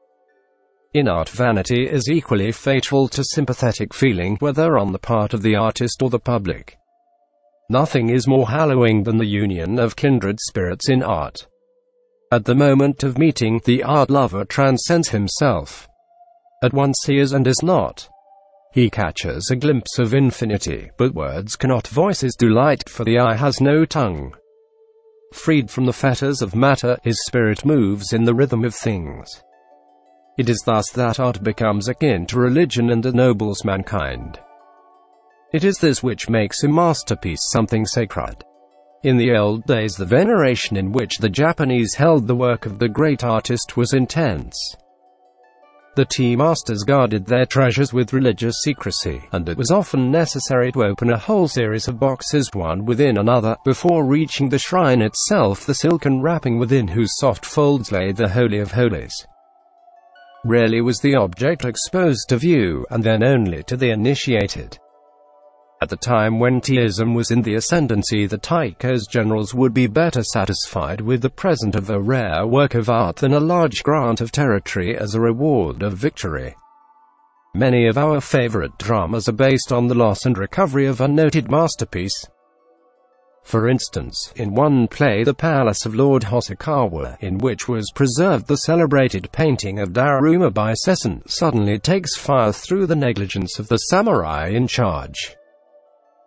In art vanity is equally fatal to sympathetic feeling, whether on the part of the artist or the public. Nothing is more hallowing than the union of kindred spirits in art. At the moment of meeting, the art lover transcends himself. At once he is and is not. He catches a glimpse of infinity, but words cannot voice his delight, for the eye has no tongue. Freed from the fetters of matter, his spirit moves in the rhythm of things. It is thus that art becomes akin to religion and ennobles mankind. It is this which makes a masterpiece something sacred. In the old days the veneration in which the Japanese held the work of the great artist was intense. The tea masters guarded their treasures with religious secrecy, and it was often necessary to open a whole series of boxes one within another, before reaching the shrine itself the silken wrapping within whose soft folds lay the Holy of Holies. Rarely was the object exposed to view, and then only to the initiated. At the time when Teaism was in the ascendancy the Taiko's generals would be better satisfied with the present of a rare work of art than a large grant of territory as a reward of victory. Many of our favorite dramas are based on the loss and recovery of a noted masterpiece. For instance, in one play The Palace of Lord Hosokawa, in which was preserved the celebrated painting of Daruma by Sesson, suddenly takes fire through the negligence of the samurai in charge.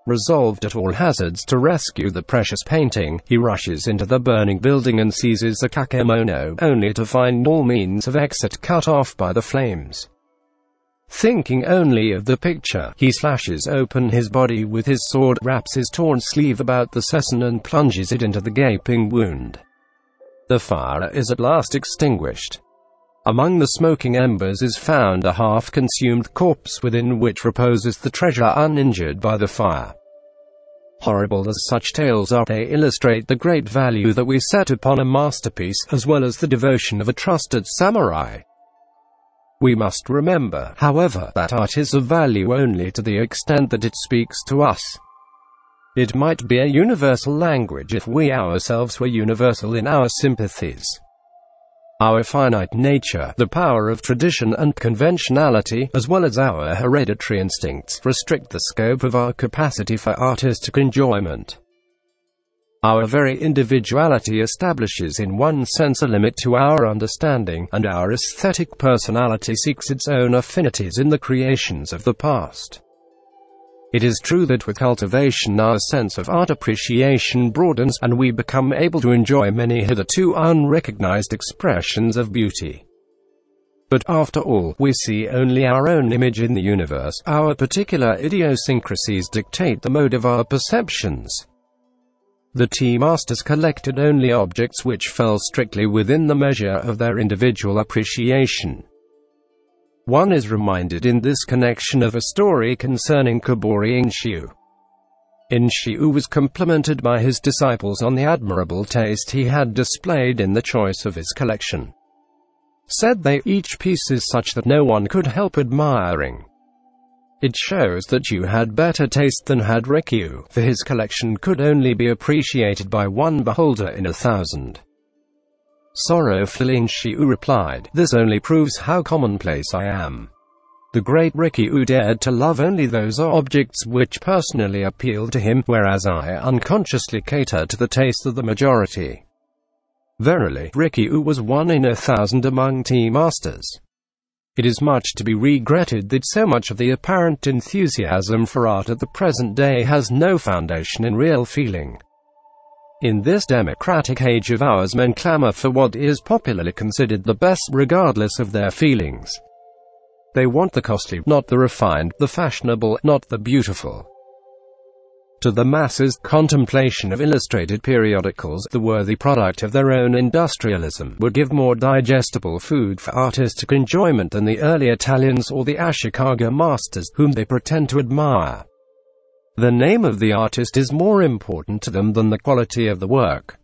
Resolved at all hazards to rescue the precious painting, he rushes into the burning building and seizes the kakemono, only to find all means of exit cut off by the flames. Thinking only of the picture, he slashes open his body with his sword, wraps his torn sleeve about the sesson and plunges it into the gaping wound. The fire is at last extinguished. Among the smoking embers is found a half-consumed corpse within which reposes the treasure uninjured by the fire. Horrible as such tales are, they illustrate the great value that we set upon a masterpiece, as well as the devotion of a trusted samurai. We must remember, however, that art is of value only to the extent that it speaks to us. It might be a universal language if we ourselves were universal in our sympathies. Our finite nature, the power of tradition and conventionality, as well as our hereditary instincts, restrict the scope of our capacity for artistic enjoyment. Our very individuality establishes in one sense a limit to our understanding, and our aesthetic personality seeks its own affinities in the creations of the past. It is true that with cultivation our sense of art appreciation broadens, and we become able to enjoy many hitherto unrecognized expressions of beauty. But after all, we see only our own image in the universe, our particular idiosyncrasies dictate the mode of our perceptions. The tea masters collected only objects which fell strictly within the measure of their individual appreciation. One is reminded in this connection of a story concerning Kobori Enshiu. Enshiu was complimented by his disciples on the admirable taste he had displayed in the choice of his collection. Said they, each piece is such that no one could help admiring. It shows that you had better taste than had Rikiu, for his collection could only be appreciated by one beholder in a thousand. Sorrowfully Enshiu replied, This only proves how commonplace I am. The great Rikiu dared to love only those objects which personally appealed to him, whereas I unconsciously cater to the taste of the majority. Verily, Rikiu was one in a thousand among tea masters. It is much to be regretted that so much of the apparent enthusiasm for art at the present day has no foundation in real feeling. In this democratic age of ours men clamor for what is popularly considered the best regardless of their feelings. They want the costly, not the refined, the fashionable, not the beautiful. To the masses, contemplation of illustrated periodicals, the worthy product of their own industrialism, would give more digestible food for artistic enjoyment than the early Italians or the Ashikaga masters, whom they pretend to admire. The name of the artist is more important to them than the quality of the work.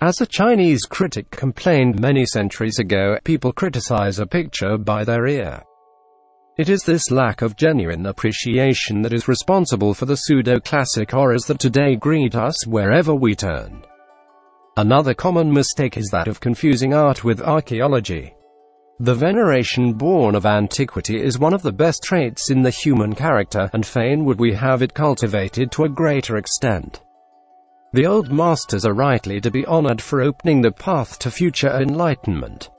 As a Chinese critic complained many centuries ago, people criticize a picture by their ear. It is this lack of genuine appreciation that is responsible for the pseudo-classic horrors that today greet us wherever we turn. Another common mistake is that of confusing art with archaeology. The veneration born of antiquity is one of the best traits in the human character, and fain would we have it cultivated to a greater extent. The old masters are rightly to be honored for opening the path to future enlightenment.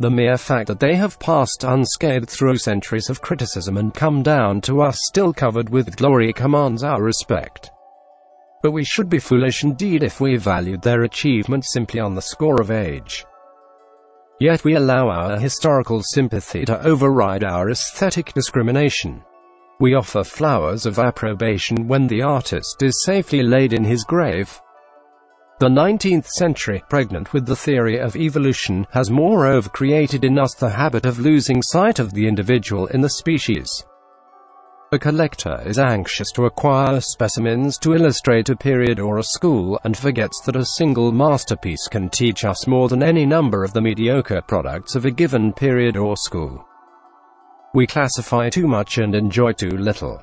The mere fact that they have passed unscathed through centuries of criticism and come down to us still covered with glory commands our respect. But we should be foolish indeed if we valued their achievements simply on the score of age. Yet we allow our historical sympathy to override our aesthetic discrimination. We offer flowers of approbation when the artist is safely laid in his grave. The 19th century, pregnant with the theory of evolution, has moreover created in us the habit of losing sight of the individual in the species. A collector is anxious to acquire specimens to illustrate a period or a school, and forgets that a single masterpiece can teach us more than any number of the mediocre products of a given period or school. We classify too much and enjoy too little.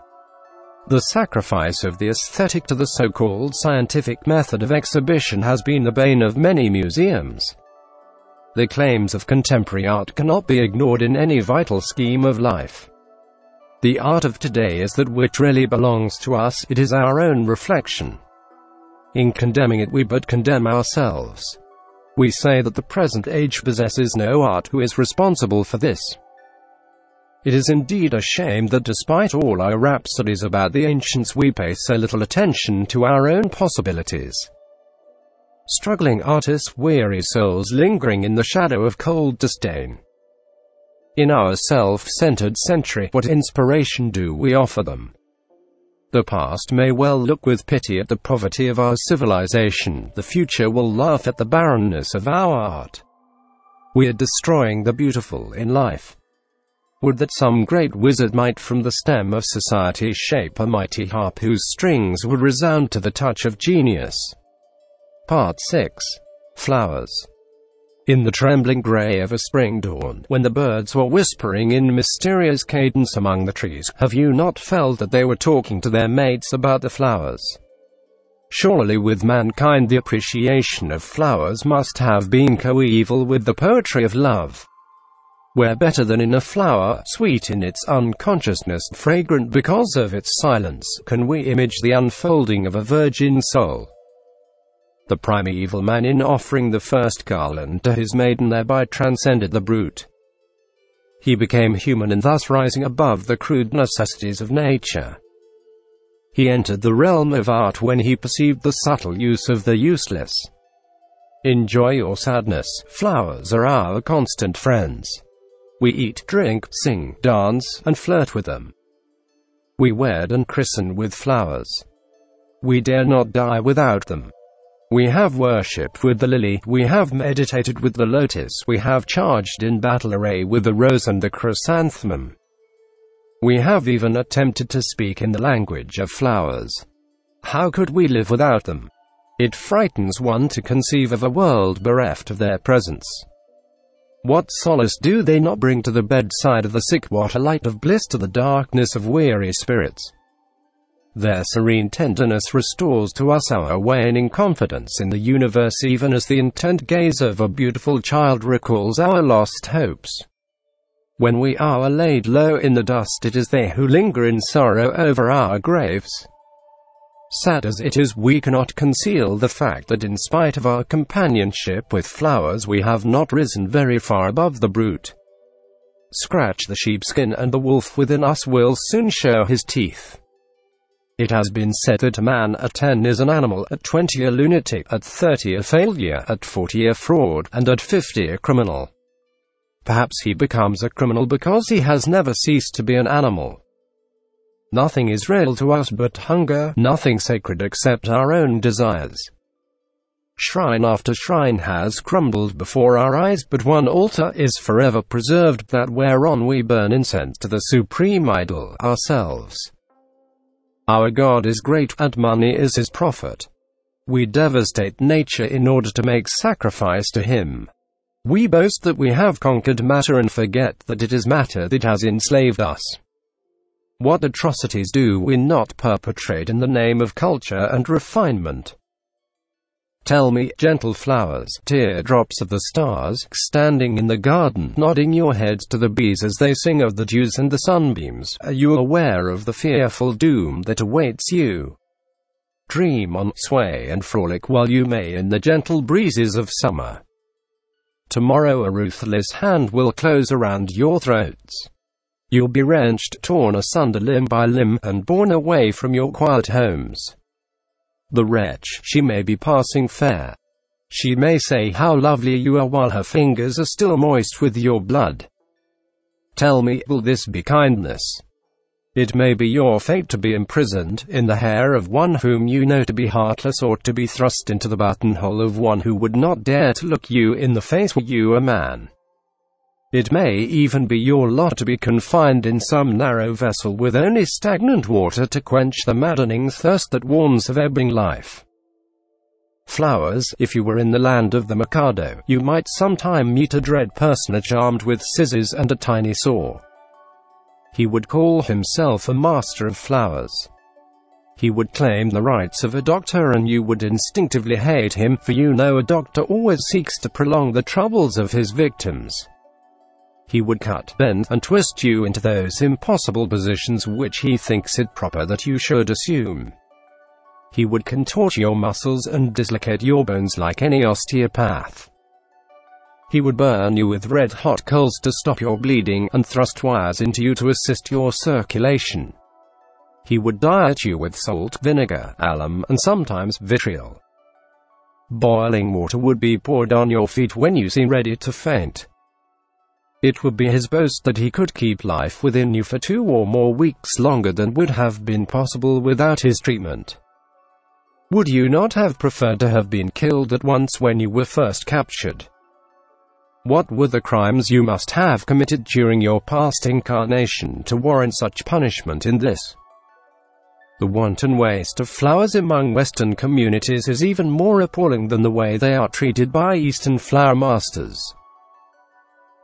The sacrifice of the aesthetic to the so-called scientific method of exhibition has been the bane of many museums. The claims of contemporary art cannot be ignored in any vital scheme of life. The art of today is that which really belongs to us, it is our own reflection. In condemning it we but condemn ourselves. We say that the present age possesses no art who is responsible for this. It is indeed a shame that despite all our rhapsodies about the ancients we pay so little attention to our own possibilities. Struggling artists, weary souls lingering in the shadow of cold disdain. In our self-centered century, what inspiration do we offer them? The past may well look with pity at the poverty of our civilization, the future will laugh at the barrenness of our art. We are destroying the beautiful in life. Would that some great wizard might from the stem of society shape a mighty harp whose strings would resound to the touch of genius. Part 6. Flowers. In the trembling grey of a spring dawn, when the birds were whispering in mysterious cadence among the trees, have you not felt that they were talking to their mates about the flowers? Surely with mankind the appreciation of flowers must have been coeval with the poetry of love. Where better than in a flower, sweet in its unconsciousness, fragrant because of its silence, can we image the unfolding of a virgin soul? The primeval man in offering the first garland to his maiden thereby transcended the brute. He became human and thus rising above the crude necessities of nature. He entered the realm of art when he perceived the subtle use of the useless. In joy or sadness, flowers are our constant friends. We eat, drink, sing, dance, and flirt with them. We wed and christen with flowers. We dare not die without them. We have worshipped with the lily, we have meditated with the lotus, we have charged in battle array with the rose and the chrysanthemum. We have even attempted to speak in the language of flowers. How could we live without them? It frightens one to conceive of a world bereft of their presence. What solace do they not bring to the bedside of the sick? What a light of bliss to the darkness of weary spirits. Their serene tenderness restores to us our waning confidence in the universe even as the intent gaze of a beautiful child recalls our lost hopes. When we are laid low in the dust it is they who linger in sorrow over our graves. Sad as it is, we cannot conceal the fact that in spite of our companionship with flowers we have not risen very far above the brute. Scratch the sheepskin and the wolf within us will soon show his teeth. It has been said that a man at 10 is an animal, at 20 a lunatic, at 30 a failure, at 40 a fraud, and at 50 a criminal. Perhaps he becomes a criminal because he has never ceased to be an animal. Nothing is real to us but hunger, nothing sacred except our own desires. Shrine after shrine has crumbled before our eyes, but one altar is forever preserved, that whereon we burn incense to the supreme idol, ourselves. Our God is great, and money is his prophet. We devastate nature in order to make sacrifice to him. We boast that we have conquered matter and forget that it is matter that has enslaved us. What atrocities do we not perpetrate in the name of culture and refinement? Tell me, gentle flowers, teardrops of the stars, standing in the garden, nodding your heads to the bees as they sing of the dews and the sunbeams, are you aware of the fearful doom that awaits you? Dream on, sway and frolic while you may in the gentle breezes of summer. Tomorrow a ruthless hand will close around your throats. You'll be wrenched, torn asunder limb by limb, and borne away from your quiet homes. The wretch, she may be passing fair. She may say how lovely you are while her fingers are still moist with your blood. Tell me, will this be kindness? It may be your fate to be imprisoned in the hair of one whom you know to be heartless or to be thrust into the buttonhole of one who would not dare to look you in the face were you a man. It may even be your lot to be confined in some narrow vessel with only stagnant water to quench the maddening thirst that warns of ebbing life. Flowers, if you were in the land of the Mikado, you might sometime meet a dread personage armed with scissors and a tiny saw. He would call himself a master of flowers. He would claim the rights of a doctor and you would instinctively hate him, for you know a doctor always seeks to prolong the troubles of his victims. He would cut, bend, and twist you into those impossible positions which he thinks it proper that you should assume. He would contort your muscles and dislocate your bones like any osteopath. He would burn you with red-hot coals to stop your bleeding, and thrust wires into you to assist your circulation. He would diet you with salt, vinegar, alum, and sometimes vitriol. Boiling water would be poured on your feet when you seem ready to faint. It would be his boast that he could keep life within you for two or more weeks longer than would have been possible without his treatment. Would you not have preferred to have been killed at once when you were first captured? What were the crimes you must have committed during your past incarnation to warrant such punishment in this? The wanton waste of flowers among Western communities is even more appalling than the way they are treated by Eastern flower masters.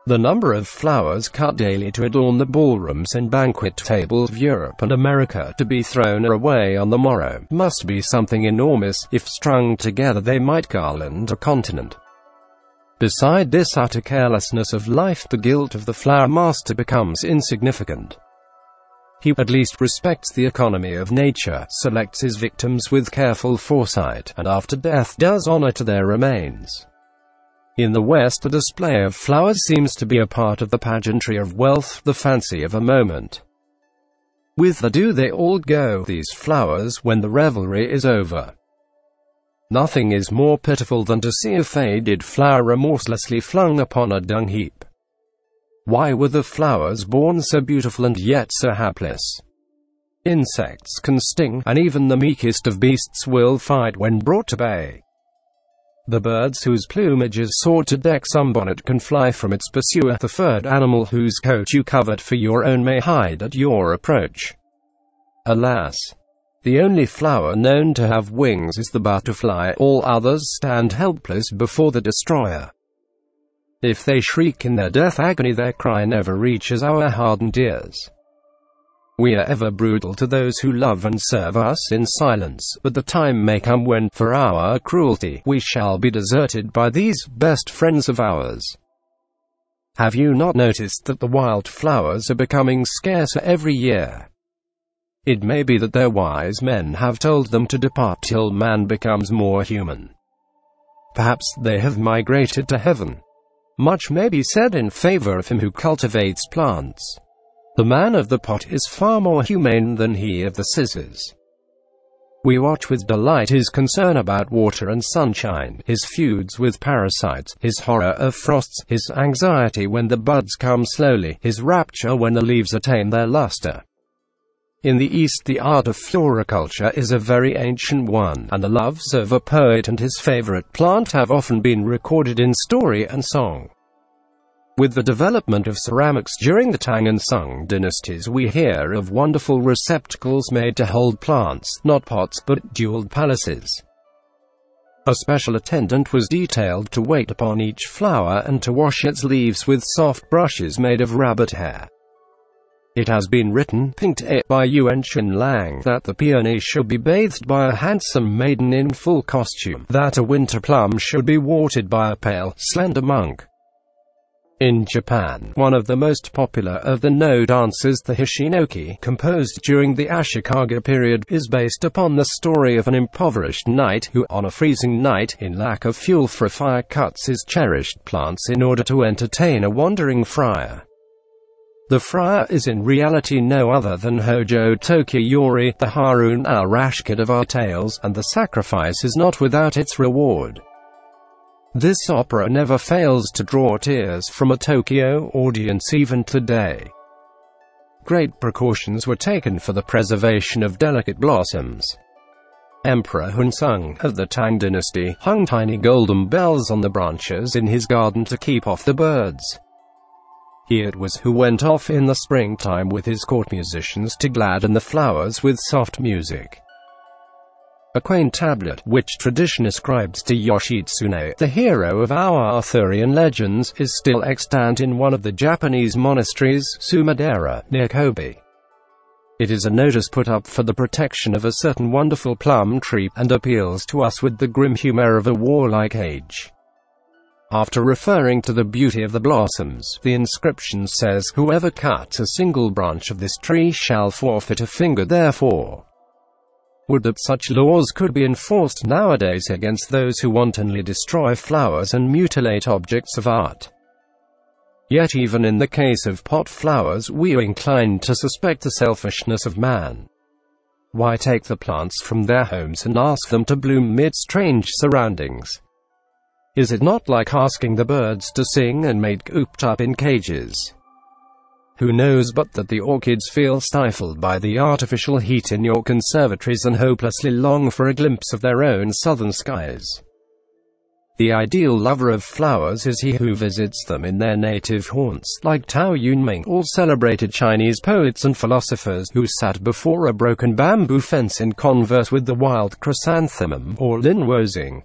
The number of flowers cut daily to adorn the ballrooms and banquet tables of Europe and America to be thrown away on the morrow must be something enormous, if strung together they might garland a continent. Beside this utter carelessness of life, the guilt of the flower master becomes insignificant. He at least respects the economy of nature, selects his victims with careful foresight, and after death does honor to their remains. In the West the display of flowers seems to be a part of the pageantry of wealth, the fancy of a moment. Whither do they all go, these flowers, when the revelry is over? Nothing is more pitiful than to see a faded flower remorselessly flung upon a dung heap. Why were the flowers born so beautiful and yet so hapless? Insects can sting, and even the meekest of beasts will fight when brought to bay. The birds whose plumage is sought to deck sunbonnet can fly from its pursuer. The furred animal whose coat you covet for your own may hide at your approach. Alas! The only flower known to have wings is the butterfly, all others stand helpless before the destroyer. If they shriek in their death agony their cry never reaches our hardened ears. We are ever brutal to those who love and serve us in silence, but the time may come when, for our cruelty, we shall be deserted by these best friends of ours. Have you not noticed that the wild flowers are becoming scarcer every year? It may be that their wise men have told them to depart till man becomes more human. Perhaps they have migrated to heaven. Much may be said in favor of him who cultivates plants. The man of the pot is far more humane than he of the scissors. We watch with delight his concern about water and sunshine, his feuds with parasites, his horror of frosts, his anxiety when the buds come slowly, his rapture when the leaves attain their luster. In the East the art of floriculture is a very ancient one, and the loves of a poet and his favorite plant have often been recorded in story and song. With the development of ceramics during the Tang and Sung dynasties we hear of wonderful receptacles made to hold plants, not pots, but jeweled palaces. A special attendant was detailed to wait upon each flower and to wash its leaves with soft brushes made of rabbit hair. It has been written, Pinked by Yuan Shen Lang, that the peony should be bathed by a handsome maiden in full costume, that a winter plum should be watered by a pale, slender monk, in Japan, one of the most popular of the Noh dances, the Hachinoki, composed during the Ashikaga period, is based upon the story of an impoverished knight who, on a freezing night, in lack of fuel for a fire cuts his cherished plants in order to entertain a wandering friar. The friar is in reality no other than Hojo Tokiyori, the Harun al-Rashid of our tales, and the sacrifice is not without its reward. This opera never fails to draw tears from a Tokyo audience even today. Great precautions were taken for the preservation of delicate blossoms. Emperor Hunsung of the Tang dynasty hung tiny golden bells on the branches in his garden to keep off the birds. He it was who went off in the springtime with his court musicians to gladden the flowers with soft music. A quaint tablet, which tradition ascribes to Yoshitsune, the hero of our Arthurian legends, is still extant in one of the Japanese monasteries, Sumadera, near Kobe. It is a notice put up for the protection of a certain wonderful plum tree, and appeals to us with the grim humor of a warlike age. After referring to the beauty of the blossoms, the inscription says, Whoever cuts a single branch of this tree shall forfeit a finger therefore. Would that such laws could be enforced nowadays against those who wantonly destroy flowers and mutilate objects of art. Yet even in the case of pot flowers we are inclined to suspect the selfishness of man. Why take the plants from their homes and ask them to bloom mid strange surroundings? Is it not like asking the birds to sing and made cooped up in cages? Who knows but that the orchids feel stifled by the artificial heat in your conservatories and hopelessly long for a glimpse of their own southern skies. The ideal lover of flowers is he who visits them in their native haunts, like Tao Yunming, all celebrated Chinese poets and philosophers who sat before a broken bamboo fence in converse with the wild chrysanthemum, or Lin Wozing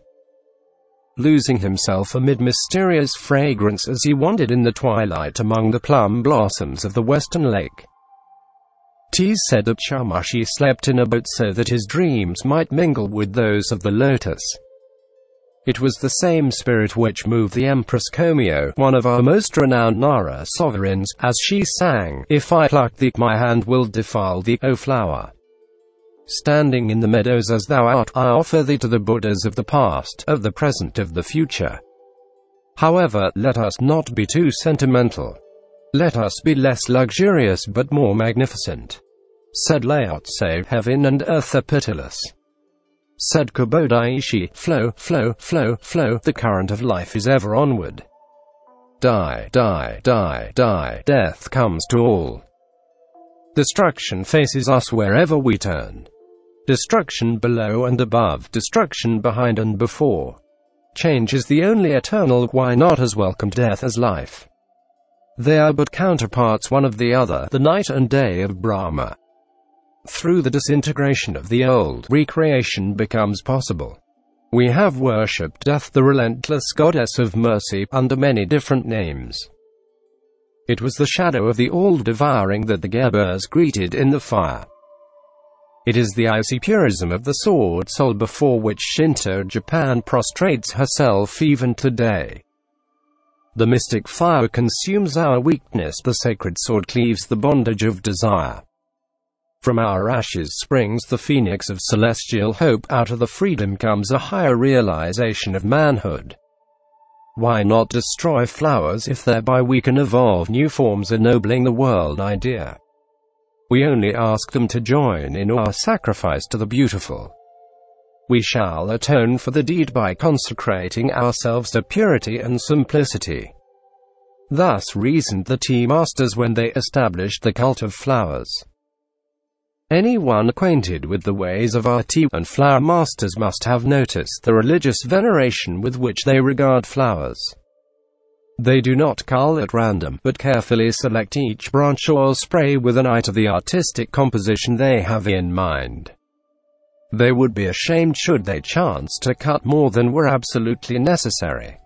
losing himself amid mysterious fragrance as he wandered in the twilight among the plum blossoms of the western lake. Tease said that Shamashi slept in a boat so that his dreams might mingle with those of the lotus. It was the same spirit which moved the Empress Komio, one of our most renowned Nara sovereigns, as she sang, If I pluck thee, my hand will defile thee, O flower. Standing in the meadows as thou art, I offer thee to the Buddhas of the past, of the present, of the future. However, let us not be too sentimental. Let us be less luxurious but more magnificent. Said Lao heaven and earth are pitiless. Said Kobodaishi, flow, flow, flow, flow, the current of life is ever onward. Die, die, die, die, death comes to all. Destruction faces us wherever we turn. Destruction below and above, destruction behind and before. Change is the only eternal, why not as welcome death as life? They are but counterparts one of the other, the night and day of Brahma. Through the disintegration of the old, recreation becomes possible. We have worshipped death, the relentless goddess of mercy, under many different names. It was the shadow of the all-devouring that the Gebers greeted in the fire. It is the icy purism of the sword soul before which Shinto Japan prostrates herself even today. The mystic fire consumes our weakness, the sacred sword cleaves the bondage of desire. From our ashes springs the phoenix of celestial hope, out of the freedom comes a higher realization of manhood. Why not destroy flowers if thereby we can evolve new forms ennobling the world idea? We only ask them to join in our sacrifice to the beautiful. We shall atone for the deed by consecrating ourselves to purity and simplicity. Thus reasoned the tea masters when they established the cult of flowers. Anyone acquainted with the ways of our tea and flower masters must have noticed the religious veneration with which they regard flowers. They do not cull at random, but carefully select each branch or spray with an eye to the artistic composition they have in mind. They would be ashamed should they chance to cut more than were absolutely necessary.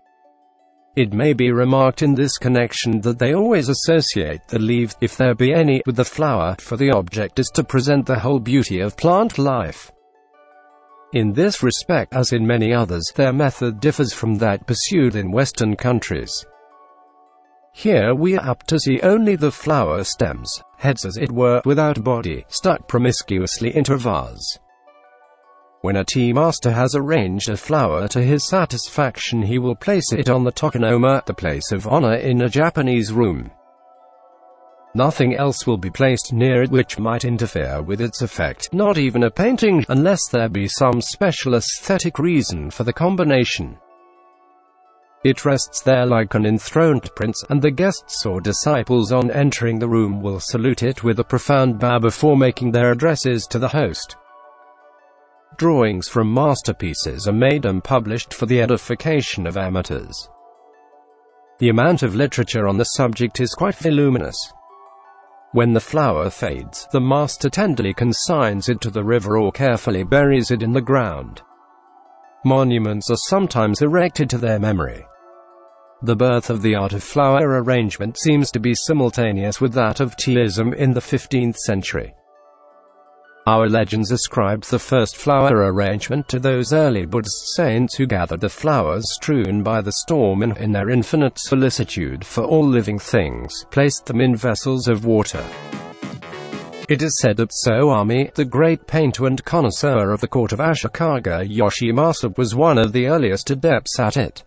It may be remarked in this connection that they always associate the leaf, if there be any, with the flower, for the object is to present the whole beauty of plant life. In this respect, as in many others, their method differs from that pursued in Western countries. Here we are apt to see only the flower stems, heads as it were, without body, stuck promiscuously into a vase. When a tea master has arranged a flower to his satisfaction he will place it on the tokonoma, the place of honor in a Japanese room. Nothing else will be placed near it which might interfere with its effect, not even a painting, unless there be some special aesthetic reason for the combination. It rests there like an enthroned prince, and the guests or disciples on entering the room will salute it with a profound bow before making their addresses to the host. Drawings from masterpieces are made and published for the edification of amateurs. The amount of literature on the subject is quite voluminous. When the flower fades, the master tenderly consigns it to the river or carefully buries it in the ground. Monuments are sometimes erected to their memory. The birth of the art of flower arrangement seems to be simultaneous with that of teaism in the 15th century. Our legends ascribed the first flower arrangement to those early Buddhist saints who gathered the flowers strewn by the storm and, in their infinite solicitude for all living things, placed them in vessels of water. It is said that Soami, the great painter and connoisseur of the court of Ashikaga Yoshimasa, was one of the earliest adepts at it.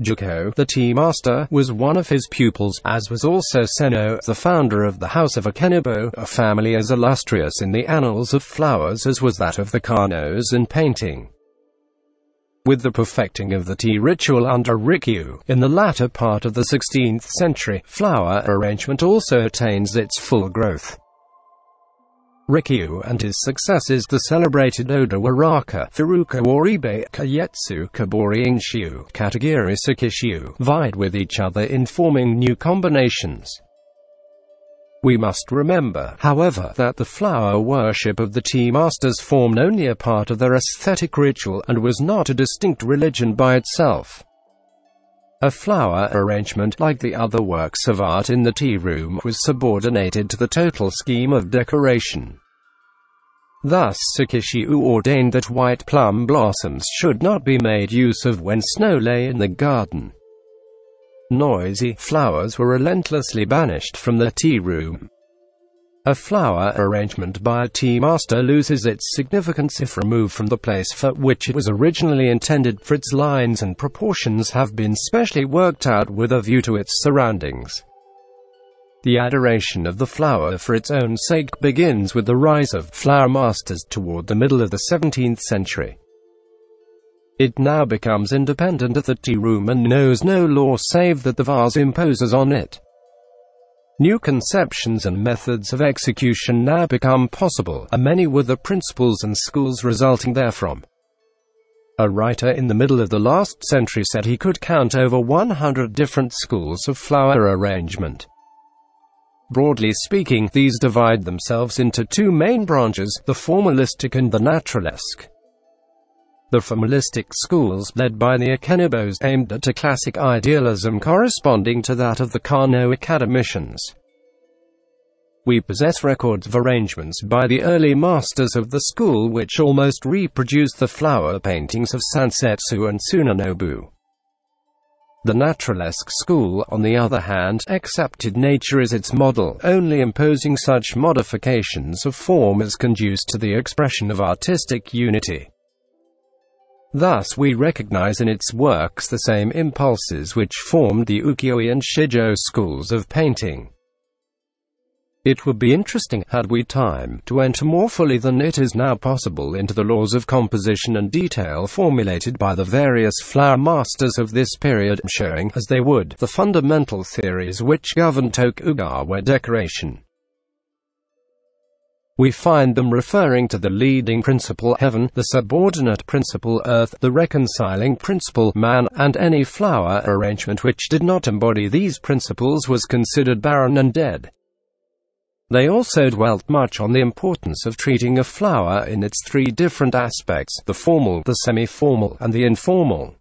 Juko, the tea master, was one of his pupils, as was also Seno, the founder of the House of Ikenobo, a family as illustrious in the annals of flowers as was that of the Kanos in painting. With the perfecting of the tea ritual under Rikyu, in the latter part of the 16th century, flower arrangement also attains its full growth. Rikyu and his successors the celebrated Oda Waraka, Furuka Waribe, Kayetsu Kobori Enshiu, Katagiri Sakishiu, vied with each other in forming new combinations. We must remember, however, that the flower worship of the tea masters formed only a part of their aesthetic ritual, and was not a distinct religion by itself. A flower arrangement, like the other works of art in the tea room, was subordinated to the total scheme of decoration. Thus Sakishiu ordained that white plum blossoms should not be made use of when snow lay in the garden. Noisy flowers were relentlessly banished from the tea room. A flower arrangement by a tea master loses its significance if removed from the place for which it was originally intended, for its lines and proportions have been specially worked out with a view to its surroundings. The adoration of the flower for its own sake begins with the rise of flower masters toward the middle of the 17th century. It now becomes independent of the tea room and knows no law save that the vase imposes on it. New conceptions and methods of execution now become possible, and many were the principles and schools resulting therefrom. A writer in the middle of the last century said he could count over 100 different schools of flower arrangement. Broadly speaking, these divide themselves into two main branches, the formalistic and the naturalesque. The formalistic schools, led by the Ikenobos, aimed at a classic idealism corresponding to that of the Kano academicians. We possess records of arrangements by the early masters of the school which almost reproduce the flower paintings of Sansetsu and Tsunenobu. The naturalesque school, on the other hand, accepted nature as its model, only imposing such modifications of form as conduce to the expression of artistic unity. Thus we recognize in its works the same impulses which formed the ukiyo-e and shijo schools of painting. It would be interesting, had we time, to enter more fully than it is now possible into the laws of composition and detail formulated by the various flower masters of this period, showing, as they would, the fundamental theories which govern Tokugawa decoration we find them referring to the leading principle heaven, the subordinate principle earth, the reconciling principle man, and any flower arrangement which did not embody these principles was considered barren and dead. They also dwelt much on the importance of treating a flower in its three different aspects, the formal, the semi-formal, and the informal.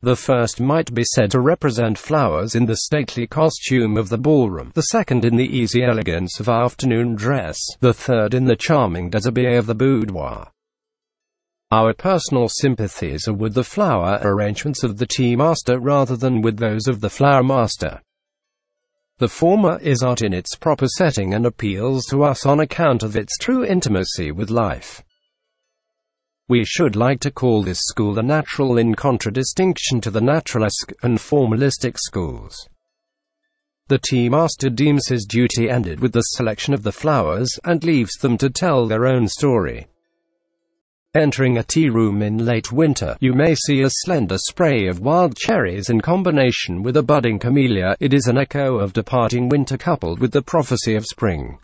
The first might be said to represent flowers in the stately costume of the ballroom, the second in the easy elegance of afternoon dress, the third in the charming déshabillé of the boudoir. Our personal sympathies are with the flower arrangements of the tea master rather than with those of the flower master. The former is art in its proper setting and appeals to us on account of its true intimacy with life. We should like to call this school the natural in contradistinction to the naturalesque and formalistic schools. The tea master deems his duty ended with the selection of the flowers, and leaves them to tell their own story. Entering a tea room in late winter, you may see a slender spray of wild cherries in combination with a budding camellia. It is an echo of departing winter coupled with the prophecy of spring.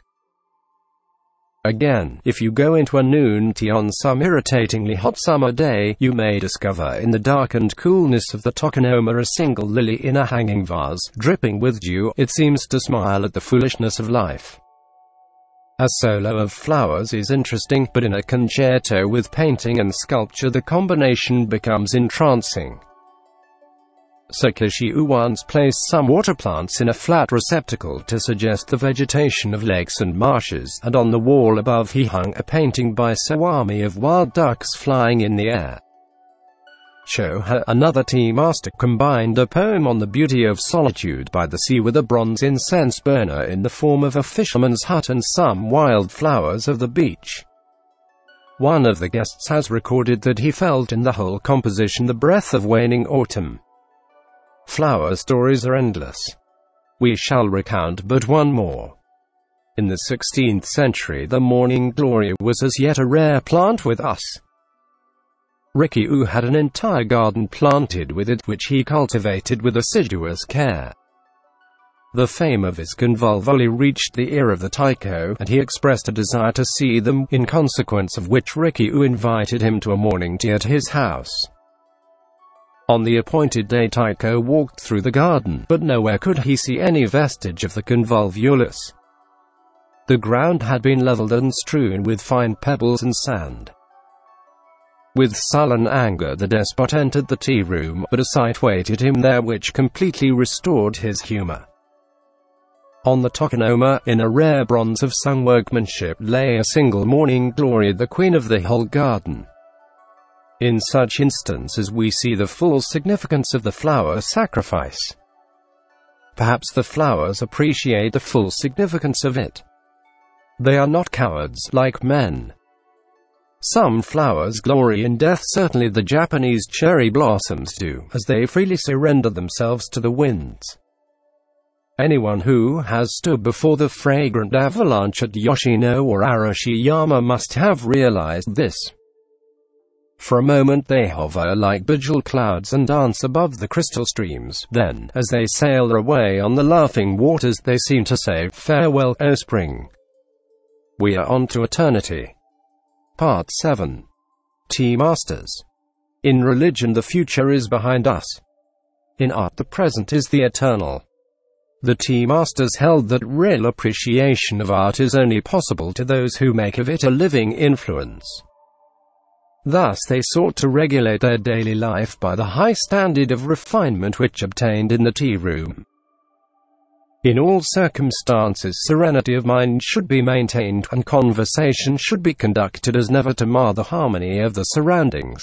Again, if you go into a noon tea on some irritatingly hot summer day, you may discover in the darkened coolness of the tokonoma a single lily in a hanging vase, dripping with dew. It seems to smile at the foolishness of life. A solo of flowers is interesting, but in a concerto with painting and sculpture the combination becomes entrancing. Sakishi once placed some water plants in a flat receptacle to suggest the vegetation of lakes and marshes, and on the wall above he hung a painting by Soami of wild ducks flying in the air. Shoha, another tea master, combined a poem on the beauty of solitude by the sea with a bronze incense burner in the form of a fisherman's hut and some wild flowers of the beach. One of the guests has recorded that he felt in the whole composition the breath of waning autumn. Flower stories are endless. We shall recount but one more. In the 16th century the morning glory was as yet a rare plant with us. Rikiu had an entire garden planted with it, which he cultivated with assiduous care. The fame of his convolvuli reached the ear of the Taiko, and he expressed a desire to see them, in consequence of which Rikiu invited him to a morning tea at his house. On the appointed day Taiko walked through the garden, but nowhere could he see any vestige of the convolvulus. The ground had been leveled and strewn with fine pebbles and sand. With sullen anger the despot entered the tea room, but a sight waited him there which completely restored his humor. On the tokonoma, in a rare bronze of sung workmanship, lay a single morning glory, the queen of the whole garden. In such instances we see the full significance of the flower sacrifice. Perhaps the flowers appreciate the full significance of it. They are not cowards, like men. Some flowers glory in death certainly the Japanese cherry blossoms do, as they freely surrender themselves to the winds. Anyone who has stood before the fragrant avalanche at Yoshino or Arashiyama must have realized this. For a moment they hover like bejeweled clouds and dance above the crystal streams. Then, as they sail away on the laughing waters, they seem to say, Farewell, O spring. We are on to eternity. Part 7. Tea Masters. In religion the future is behind us. In art the present is the eternal. The tea masters held that real appreciation of art is only possible to those who make of it a living influence. Thus they sought to regulate their daily life by the high standard of refinement which obtained in the tea room. In all circumstances serenity of mind should be maintained, and conversation should be conducted as never to mar the harmony of the surroundings.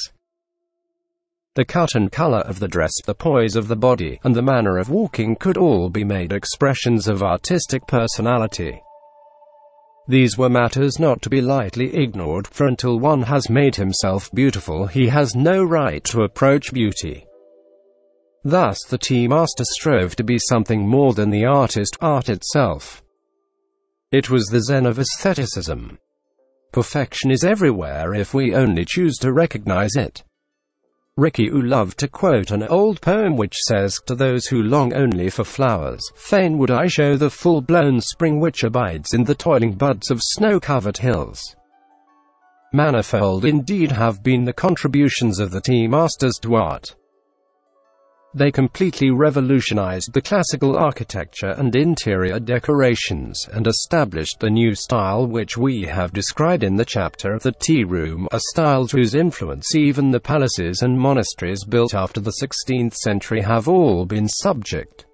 The cut and color of the dress, the poise of the body, and the manner of walking could all be made expressions of artistic personality. These were matters not to be lightly ignored, for until one has made himself beautiful he has no right to approach beauty. Thus the tea master strove to be something more than the artist, art itself. It was the zen of aestheticism. Perfection is everywhere if we only choose to recognize it. Rikiu loved to quote an old poem which says, To those who long only for flowers, fain would I show the full-blown spring which abides in the toiling buds of snow-covered hills. Manifold indeed have been the contributions of the tea masters to art. They completely revolutionized the classical architecture and interior decorations, and established the new style which we have described in the chapter of The Tea Room, a style whose influence even the palaces and monasteries built after the 16th century have all been subject.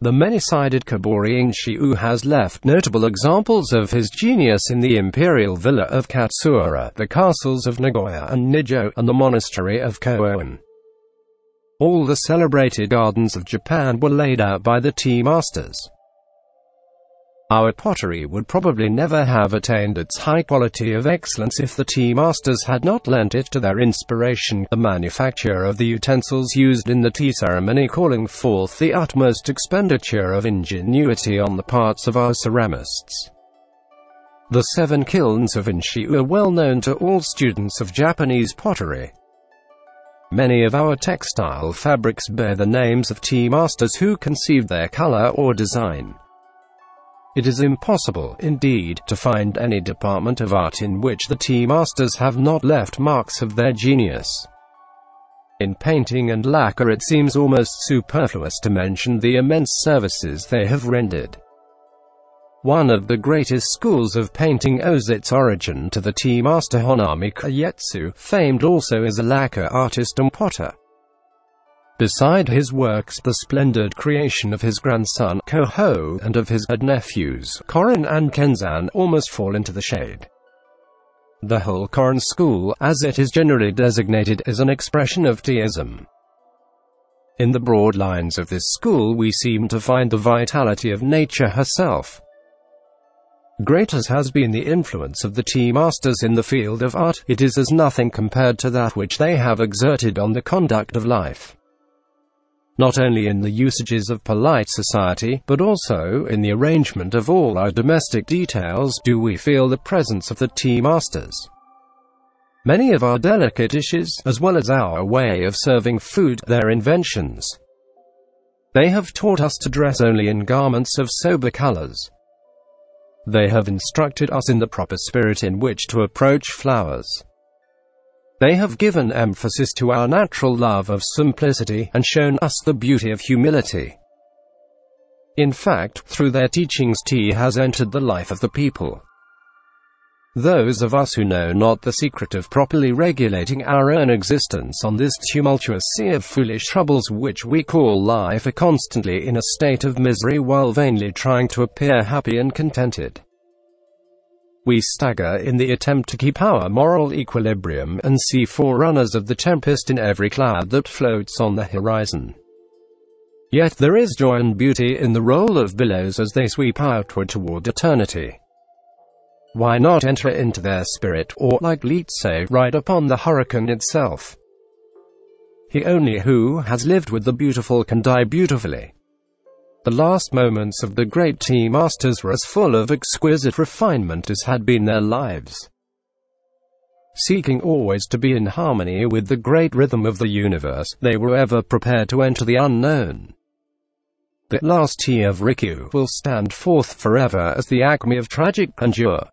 The many-sided Kobori Enshiu has left notable examples of his genius in the imperial villa of Katsura, the castles of Nagoya and Nijo, and the monastery of Kouen. All the celebrated gardens of Japan were laid out by the tea masters. Our pottery would probably never have attained its high quality of excellence if the tea masters had not lent it to their inspiration, the manufacture of the utensils used in the tea ceremony calling forth the utmost expenditure of ingenuity on the parts of our ceramists. The seven kilns of Enshiu are well known to all students of Japanese pottery. Many of our textile fabrics bear the names of tea masters who conceived their color or design. It is impossible, indeed, to find any department of art in which the tea masters have not left marks of their genius. In painting and lacquer it seems almost superfluous to mention the immense services they have rendered. One of the greatest schools of painting owes its origin to the tea master Honami Kayetsu, famed also as a lacquer artist and potter. Beside his works, the splendid creation of his grandson, Koho, and of his nephews, Korin and Kenzan, almost fall into the shade. The whole Korin school, as it is generally designated, is an expression of teaism. In the broad lines of this school we seem to find the vitality of nature herself. Great as has been the influence of the tea masters in the field of art, it is as nothing compared to that which they have exerted on the conduct of life. Not only in the usages of polite society, but also in the arrangement of all our domestic details, do we feel the presence of the tea masters. Many of our delicate dishes, as well as our way of serving food, their inventions. They have taught us to dress only in garments of sober colors. They have instructed us in the proper spirit in which to approach flowers. They have given emphasis to our natural love of simplicity, and shown us the beauty of humility. In fact, through their teachings tea has entered the life of the people. Those of us who know not the secret of properly regulating our own existence on this tumultuous sea of foolish troubles which we call life are constantly in a state of misery while vainly trying to appear happy and contented. We stagger in the attempt to keep our moral equilibrium and see forerunners of the tempest in every cloud that floats on the horizon. Yet there is joy and beauty in the roll of billows as they sweep outward toward eternity. Why not enter into their spirit, or, like Liehtse, ride upon the hurricane itself? He only who has lived with the beautiful can die beautifully. The last moments of the great tea masters were as full of exquisite refinement as had been their lives. Seeking always to be in harmony with the great rhythm of the universe, they were ever prepared to enter the unknown. The last tea of Rikyū will stand forth forever as the acme of tragic grandeur.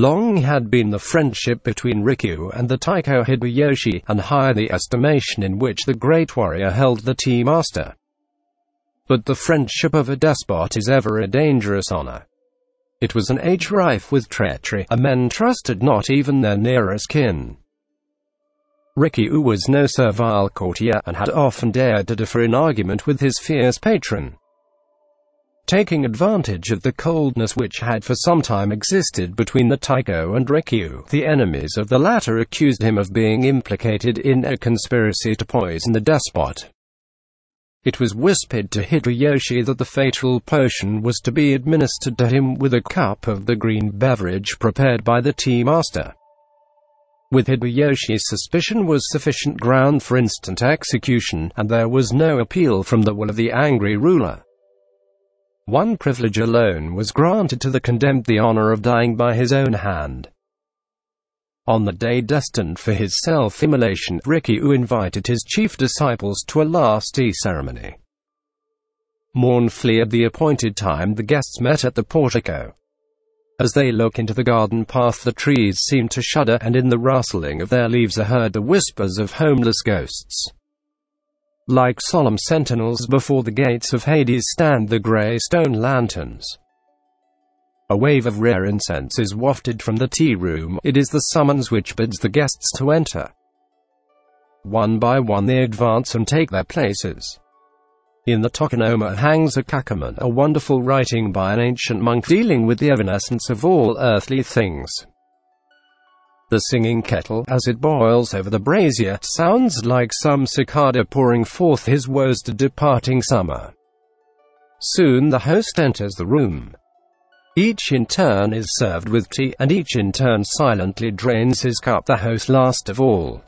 Long had been the friendship between Rikyū and the Taiko Hideyoshi, and high the estimation in which the great warrior held the tea master. But the friendship of a despot is ever a dangerous honor. It was an age rife with treachery, and men trusted not even their nearest kin. Rikyū was no servile courtier, and had often dared to differ in argument with his fierce patron. Taking advantage of the coldness which had for some time existed between the Taiko and Rikyū, the enemies of the latter accused him of being implicated in a conspiracy to poison the despot. It was whispered to Hideyoshi that the fatal potion was to be administered to him with a cup of the green beverage prepared by the tea master. With Hideyoshi's suspicion was sufficient ground for instant execution, and there was no appeal from the will of the angry ruler. One privilege alone was granted to the condemned the honor of dying by his own hand. On the day destined for his self-immolation, Rikyū invited his chief disciples to a last tea ceremony. Mournfully at the appointed time the guests met at the portico. As they look into the garden path the trees seem to shudder, and in the rustling of their leaves are heard the whispers of homeless ghosts. Like solemn sentinels before the gates of Hades stand the grey stone lanterns. A wave of rare incense is wafted from the tea room. It is the summons which bids the guests to enter. One by one they advance and take their places. In the tokonoma hangs a kakemono, a wonderful writing by an ancient monk dealing with the evanescence of all earthly things. The singing kettle, as it boils over the brazier, sounds like some cicada pouring forth his woes to departing summer. Soon the host enters the room. Each in turn is served with tea, and each in turn silently drains his cup, the host last of all.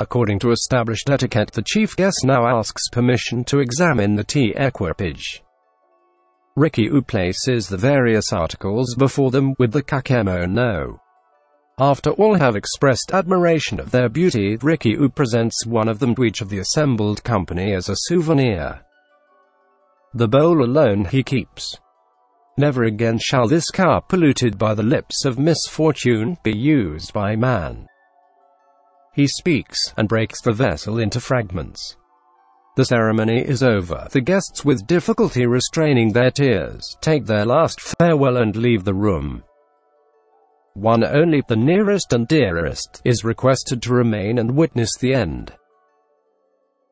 According to established etiquette, the chief guest now asks permission to examine the tea equipage. Rikyū places the various articles before them, with the kakemono. After all have expressed admiration of their beauty, Rikyū presents one of them to each of the assembled company as a souvenir. The bowl alone he keeps. Never again shall this cup, polluted by the lips of misfortune, be used by man. He speaks, and breaks the vessel into fragments. The ceremony is over. The guests with difficulty restraining their tears, take their last farewell and leave the room. One only, the nearest and dearest, is requested to remain and witness the end.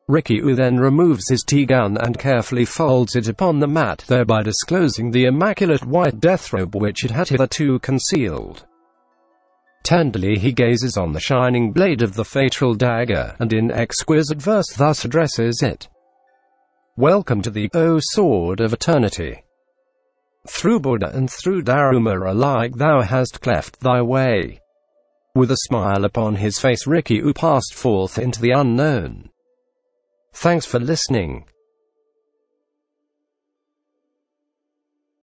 Rikyū then removes his tea gown and carefully folds it upon the mat, thereby disclosing the immaculate white deathrobe which it had hitherto concealed. Tenderly he gazes on the shining blade of the fatal dagger, and in exquisite verse thus addresses it. Welcome to the, O sword of eternity. Through Buddha and through Dharma alike thou hast cleft thy way. With a smile upon his face Rikyū passed forth into the unknown. Thanks for listening.